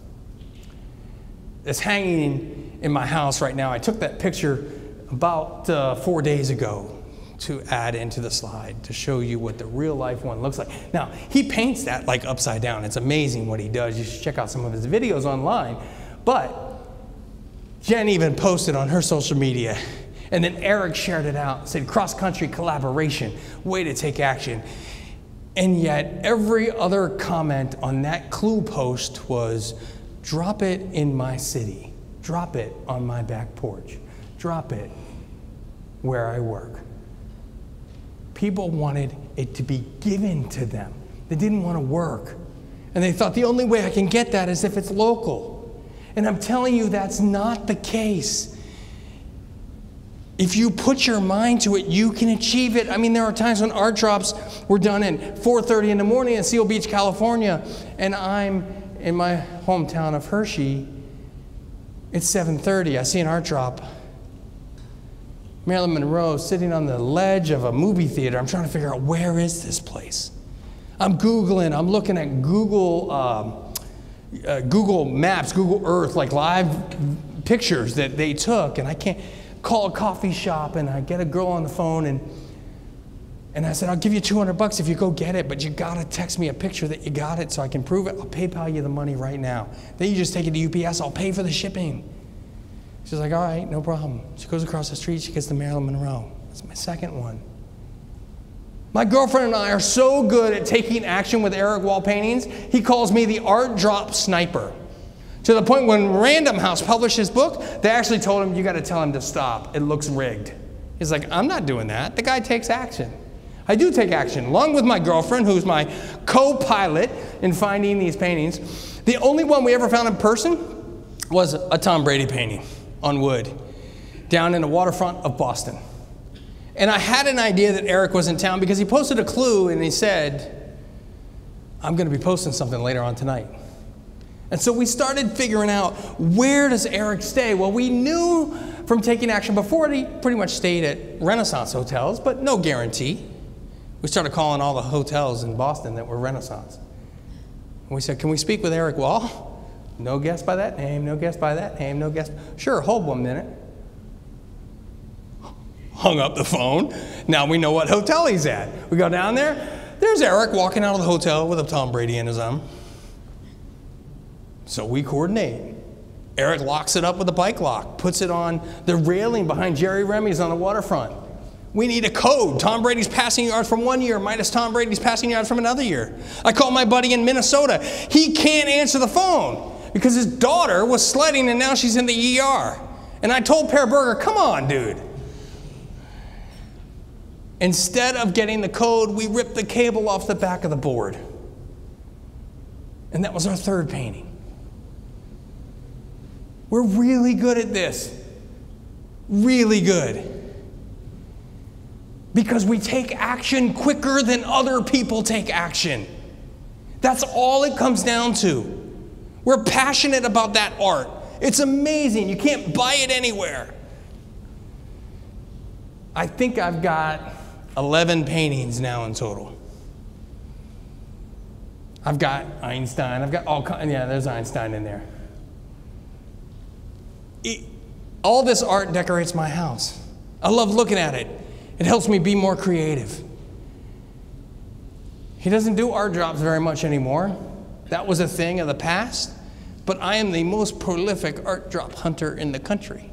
It's hanging in my house right now. I took that picture about uh, four days ago to add into the slide to show you what the real life one looks like. Now, he paints that like upside down. It's amazing what he does. You should check out some of his videos online. But Jen even posted on her social media, and then Erik shared it out, said cross country collaboration, way to take action. And yet, every other comment on that clue post was drop it in my city, drop it on my back porch, drop it where I work. People wanted it to be given to them, they didn't want to work. And they thought the only way I can get that is if it's local. And I'm telling you, that's not the case. If you put your mind to it, you can achieve it. I mean, there are times when art drops were done at 4:30 in the morning in Seal Beach, California, and I'm in my hometown of Hershey. It's 7:30. I see an art drop. Marilyn Monroe sitting on the ledge of a movie theater. I'm trying to figure out where is this place. I'm googling. I'm looking at Google um, uh, Google Maps, Google Earth, like live pictures that they took, and I can't call a coffee shop and I get a girl on the phone and and I said, I'll give you 200 bucks if you go get it, but you gotta text me a picture that you got it so I can prove it. I'll PayPal you the money right now. Then you just take it to UPS, I'll pay for the shipping. She's like, all right, no problem. She goes across the street, she gets to Marilyn Monroe. That's my second one. My girlfriend and I are so good at taking action with Erik Wahl paintings, he calls me the art drop sniper. To the point when Random House published his book, they actually told him, You got to tell him to stop. It looks rigged. He's like, I'm not doing that. The guy takes action. I do take action, along with my girlfriend, who's my co pilot in finding these paintings. The only one we ever found in person was a Tom Brady painting on wood down in the waterfront of Boston. And I had an idea that Erik was in town because he posted a clue and he said, I'm going to be posting something later on tonight. And so we started figuring out where does Erik stay? Well, we knew from taking action before he pretty much stayed at Renaissance hotels, but no guarantee. We started calling all the hotels in Boston that were Renaissance. And we said, Can we speak with Erik Wahl? No guest by that name, no guest by that name, no guest. Sure, hold one minute. Hung up the phone. Now we know what hotel he's at. We go down there. There's Erik walking out of the hotel with a Tom Brady in his arm. So we coordinate. Erik locks it up with a bike lock, puts it on the railing behind Jerry Remy's on the waterfront. We need a code. Tom Brady's passing yards from one year minus Tom Brady's passing yards from another year. I call my buddy in Minnesota. He can't answer the phone because his daughter was sledding and now she's in the ER. And I told Per Berger, come on, dude. Instead of getting the code, we ripped the cable off the back of the board. And that was our third painting. We're really good at this. Really good. Because we take action quicker than other people take action. That's all it comes down to. We're passionate about that art. It's amazing. You can't buy it anywhere. I think I've got 11 paintings now in total. I've got Einstein. I've got all kinds. Yeah, there's Einstein in there it, all this art decorates my house. I love looking at it. It helps me be more creative. He doesn't do art drops very much anymore. That was a thing of the past. But I am the most prolific art drop hunter in the country.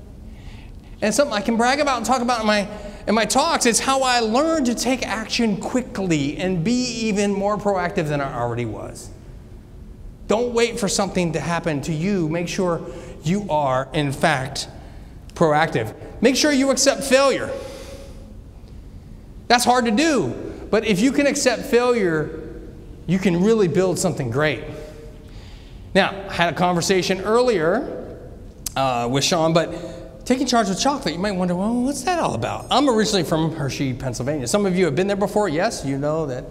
And something I can brag about and talk about in my, in my talks. It's how I learned to take action quickly and be even more proactive than I already was. Don't wait for something to happen to you. Make sure you are, in fact, proactive. Make sure you accept failure. That's hard to do, but if you can accept failure, you can really build something great. Now, I had a conversation earlier uh, with Sean, but taking charge of chocolate, you might wonder, well, what's that all about? I'm originally from Hershey, Pennsylvania. Some of you have been there before. Yes, you know that.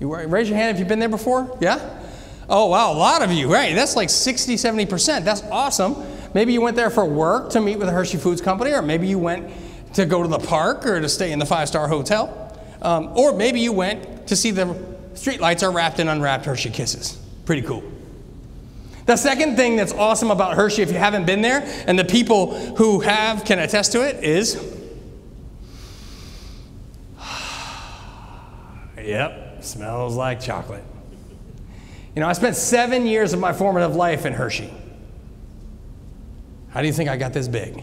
You raise your hand if you've been there before. Yeah. Oh, wow, a lot of you, right? That's like 60, 70%. That's awesome. Maybe you went there for work to meet with the Hershey Foods Company, or maybe you went to go to the park or to stay in the five star hotel. Um, or maybe you went to see the streetlights are wrapped in unwrapped Hershey Kisses. Pretty cool. The second thing that's awesome about Hershey, if you haven't been there, and the people who have can attest to it, is yep, smells like chocolate. You know, I spent seven years of my formative life in Hershey. How do you think I got this big?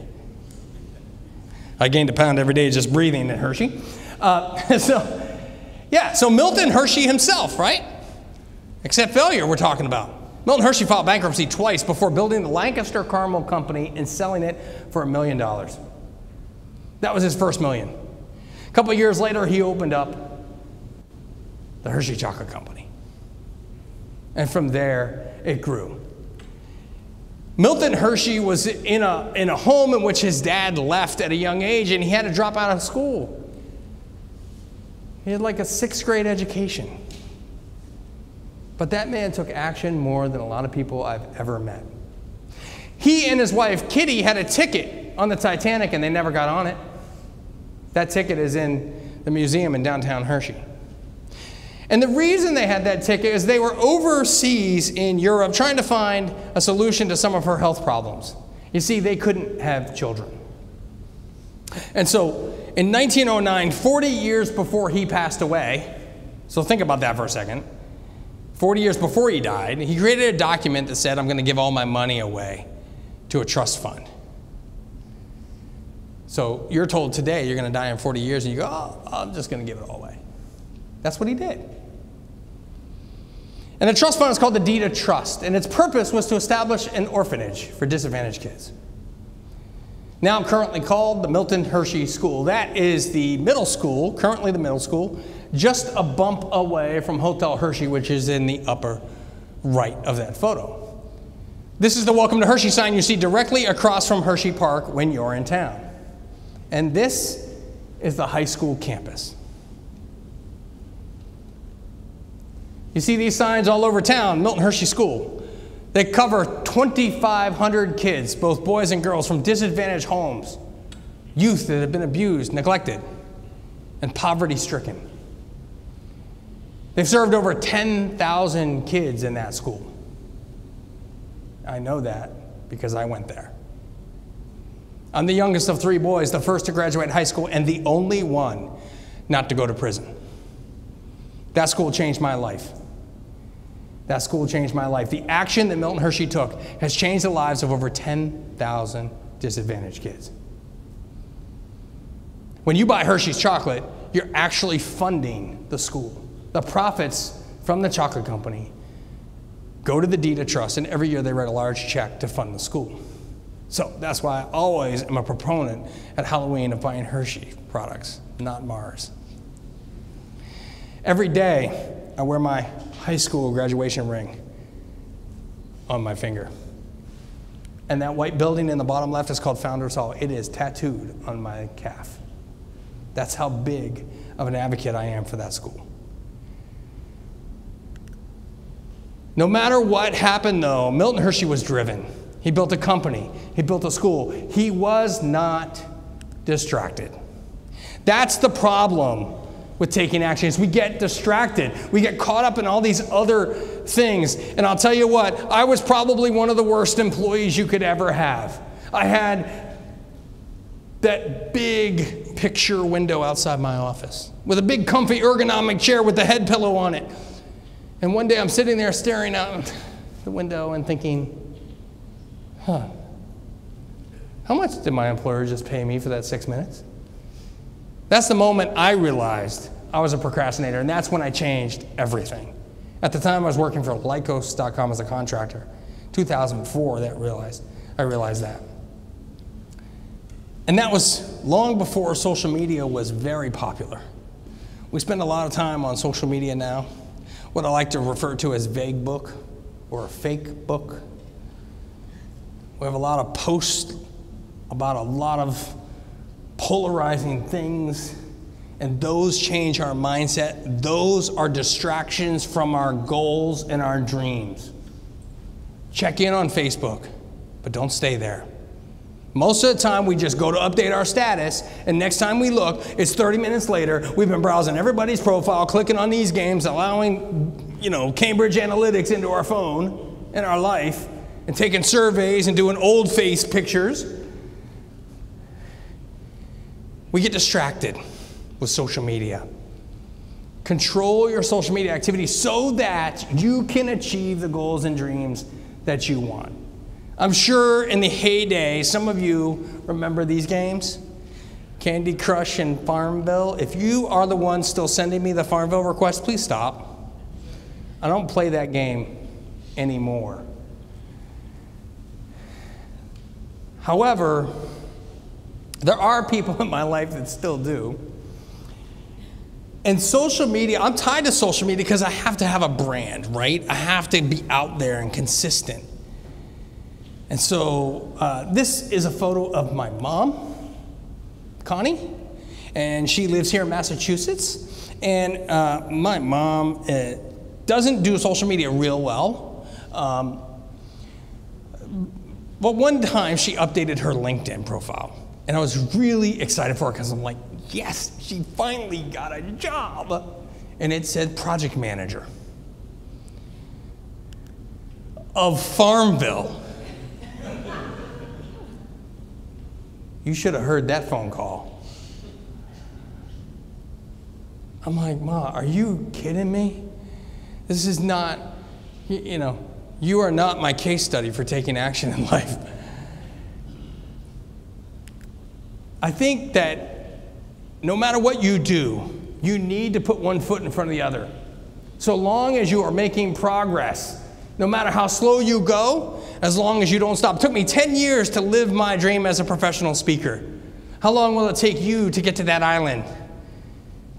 I gained a pound every day just breathing at Hershey. Uh, so, yeah, so Milton Hershey himself, right? Except failure, we're talking about. Milton Hershey filed bankruptcy twice before building the Lancaster Caramel Company and selling it for a million dollars. That was his first million. A couple years later, he opened up the Hershey Chocolate Company. And from there, it grew. Milton Hershey was in a, in a home in which his dad left at a young age and he had to drop out of school. He had like a sixth grade education. But that man took action more than a lot of people I've ever met. He and his wife, Kitty, had a ticket on the Titanic and they never got on it. That ticket is in the museum in downtown Hershey. And the reason they had that ticket is they were overseas in Europe trying to find a solution to some of her health problems. You see, they couldn't have children. And so in 1909, 40 years before he passed away, so think about that for a second. 40 years before he died, he created a document that said, I'm going to give all my money away to a trust fund. So you're told today you're going to die in 40 years, and you go, oh, I'm just going to give it all away. That's what he did. And the trust fund is called the Deed of Trust, and its purpose was to establish an orphanage for disadvantaged kids. Now I'm currently called the Milton Hershey School. That is the middle school, currently the middle school, just a bump away from Hotel Hershey, which is in the upper right of that photo. This is the Welcome to Hershey sign you see directly across from Hershey Park when you're in town. And this is the high school campus. You see these signs all over town, Milton Hershey School. They cover 2,500 kids, both boys and girls, from disadvantaged homes, youth that have been abused, neglected, and poverty stricken. They've served over 10,000 kids in that school. I know that because I went there. I'm the youngest of three boys, the first to graduate high school, and the only one not to go to prison. That school changed my life. That school changed my life. The action that Milton Hershey took has changed the lives of over 10,000 disadvantaged kids. When you buy Hershey's chocolate, you're actually funding the school. The profits from the chocolate company go to the deed of trust, and every year they write a large check to fund the school. So that's why I always am a proponent at Halloween of buying Hershey products, not Mars. Every day, I wear my high school graduation ring on my finger. And that white building in the bottom left is called Founders Hall. It is tattooed on my calf. That's how big of an advocate I am for that school. No matter what happened, though, Milton Hershey was driven. He built a company, he built a school. He was not distracted. That's the problem with taking action is we get distracted. We get caught up in all these other things. And I'll tell you what, I was probably one of the worst employees you could ever have. I had that big picture window outside my office with a big comfy ergonomic chair with the head pillow on it. And one day I'm sitting there staring out the window and thinking, huh, how much did my employer just pay me for that six minutes? That's the moment I realized I was a procrastinator, and that's when I changed everything. At the time, I was working for Lycos.com as a contractor. 2004, that realized I realized that. And that was long before social media was very popular. We spend a lot of time on social media now, what I like to refer to as vague book or a fake book. We have a lot of posts about a lot of polarizing things, and those change our mindset. Those are distractions from our goals and our dreams. Check in on Facebook, but don't stay there. Most of the time, we just go to update our status, and next time we look, it's 30 minutes later. We've been browsing everybody's profile, clicking on these games, allowing, you know, Cambridge Analytics into our phone and our life, and taking surveys and doing old face pictures we get distracted with social media. Control your social media activity so that you can achieve the goals and dreams that you want. I'm sure in the heyday, some of you remember these games Candy Crush and Farmville. If you are the one still sending me the Farmville request, please stop. I don't play that game anymore. However, there are people in my life that still do. And social media, I'm tied to social media because I have to have a brand, right? I have to be out there and consistent. And so uh, this is a photo of my mom, Connie, and she lives here in Massachusetts. And uh, my mom uh, doesn't do social media real well. Um, but one time she updated her LinkedIn profile. And I was really excited for her because I'm like, yes, she finally got a job. And it said project manager of Farmville. you should have heard that phone call. I'm like, Ma, are you kidding me? This is not, you know, you are not my case study for taking action in life. I think that no matter what you do, You need to put one foot in front of the other. So long as you are making progress, no matter how slow you go, as long as you don't stop. It took me 10 years to live my dream as a professional speaker. How long will it take you to get to that island?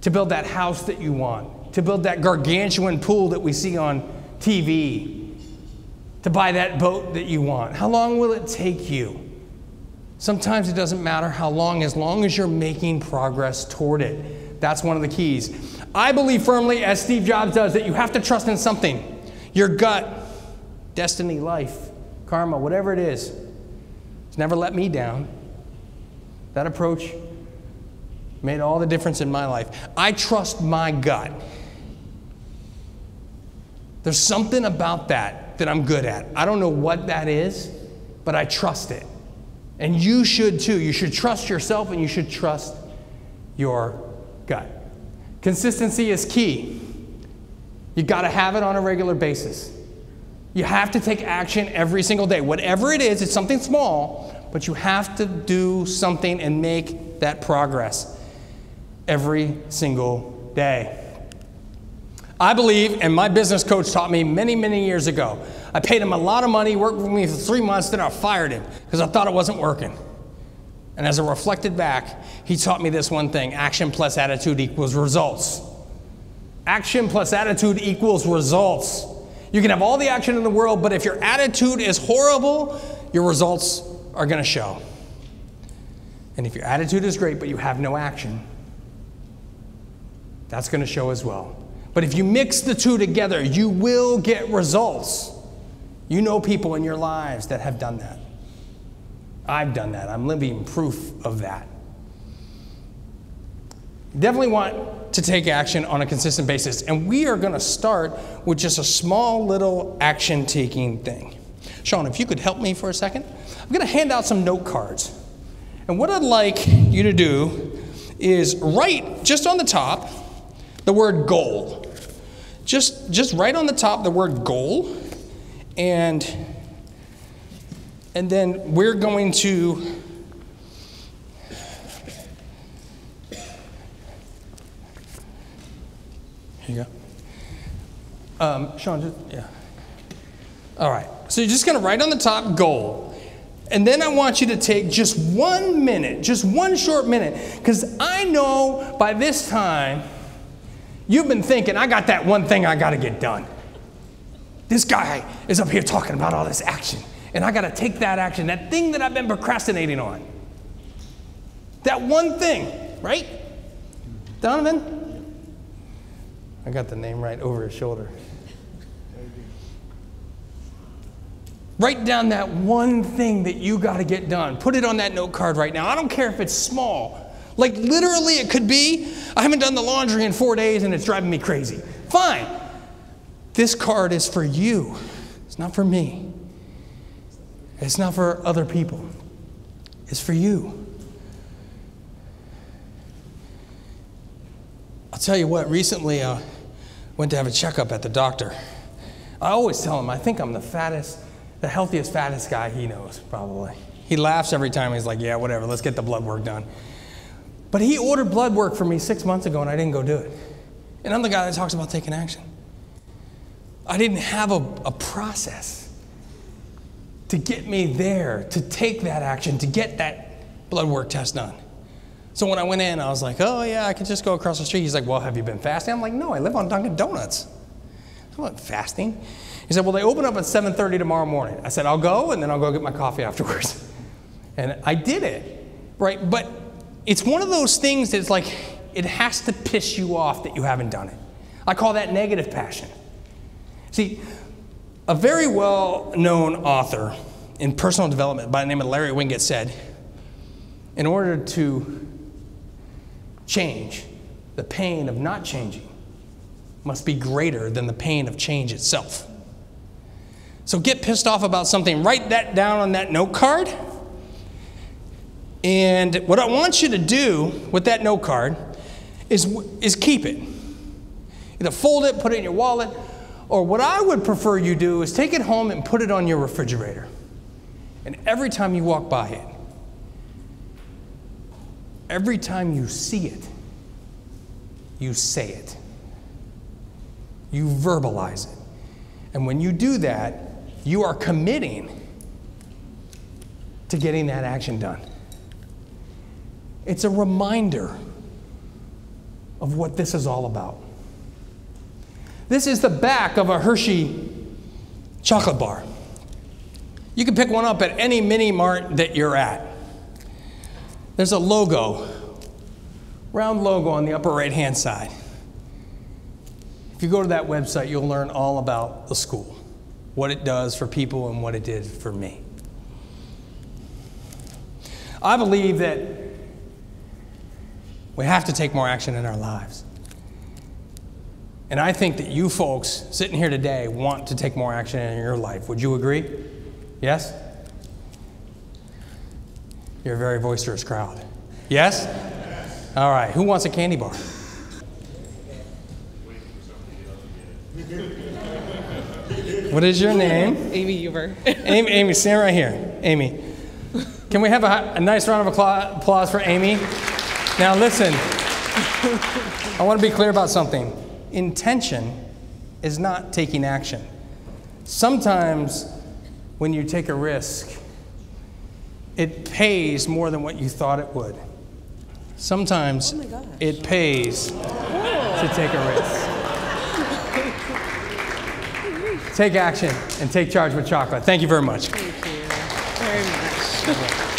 To build that house that you want? To build that gargantuan pool that we see on TV? To buy that boat that you want? How long will it take you? Sometimes it doesn't matter how long, as long as you're making progress toward it. That's one of the keys. I believe firmly, as Steve Jobs does, that you have to trust in something your gut, destiny, life, karma, whatever it is. It's never let me down. That approach made all the difference in my life. I trust my gut. There's something about that that I'm good at. I don't know what that is, but I trust it. And you should too. You should trust yourself and you should trust your gut. Consistency is key. You got to have it on a regular basis. You have to take action every single day. Whatever it is, it's something small, but you have to do something and make that progress every single day. I believe, and my business coach taught me many, many years ago. I paid him a lot of money, worked with me for three months, then I fired him because I thought it wasn't working. And as I reflected back, he taught me this one thing action plus attitude equals results. Action plus attitude equals results. You can have all the action in the world, but if your attitude is horrible, your results are going to show. And if your attitude is great, but you have no action, that's going to show as well. But if you mix the two together, you will get results. You know people in your lives that have done that. I've done that. I'm living proof of that. Definitely want to take action on a consistent basis. And we are going to start with just a small little action taking thing. Sean, if you could help me for a second, I'm going to hand out some note cards. And what I'd like you to do is write just on the top the word goal. Just, just write on the top the word goal and and then we're going to Here you go. Um, Sean, just, yeah. All right. So you're just going to write on the top goal. And then I want you to take just one minute, just one short minute, because I know by this time you've been thinking, I got that one thing I got to get done. This guy is up here talking about all this action and I got to take that action, that thing that I've been procrastinating on. That one thing, right? Donovan? I got the name right over his shoulder. Write down that one thing that you got to get done. Put it on that note card right now. I don't care if it's small. Like literally, it could be I haven't done the laundry in four days and it's driving me crazy. Fine. This card is for you, it's not for me. It's not for other people, it's for you. I'll tell you what, recently I uh, went to have a checkup at the doctor. I always tell him I think I'm the fattest, the healthiest, fattest guy he knows, probably. He laughs every time. He's like, yeah, whatever, let's get the blood work done. But he ordered blood work for me six months ago and I didn't go do it. And I'm the guy that talks about taking action. I didn't have a, a process to get me there, to take that action, to get that blood work test done. So when I went in, I was like, oh yeah, I could just go across the street. He's like, well, have you been fasting? I'm like, no, I live on Dunkin' Donuts. I'm not fasting. He said, well, they open up at 7.30 tomorrow morning. I said, I'll go, and then I'll go get my coffee afterwards. And I did it, right? But it's one of those things that's like, it has to piss you off that you haven't done it. I call that negative passion. See, a very well known author in personal development by the name of Larry Winget said, in order to change, the pain of not changing must be greater than the pain of change itself. So get pissed off about something, write that down on that note card. And what I want you to do with that note card is, is keep it. Either fold it, put it in your wallet, or what I would prefer you do is take it home and put it on your refrigerator. And every time you walk by it, every time you see it, you say it, you verbalize it. And when you do that, you are committing to getting that action done. It's a reminder of what this is all about. This is the back of a Hershey chocolate bar. You can pick one up at any mini mart that you're at. There's a logo, round logo on the upper right hand side. If you go to that website, you'll learn all about the school, what it does for people, and what it did for me. I believe that we have to take more action in our lives. And I think that you folks sitting here today want to take more action in your life. Would you agree? Yes? You're a very boisterous crowd. Yes? All right. Who wants a candy bar? What is your name? Amy Huber. Amy, Amy, stand right here. Amy. Can we have a, a nice round of applause for Amy? Now, listen, I want to be clear about something. Intention is not taking action. Sometimes when you take a risk, it pays more than what you thought it would. Sometimes Oh it pays to take a risk. take action and take charge with chocolate. Thank you very much. Thank you very much.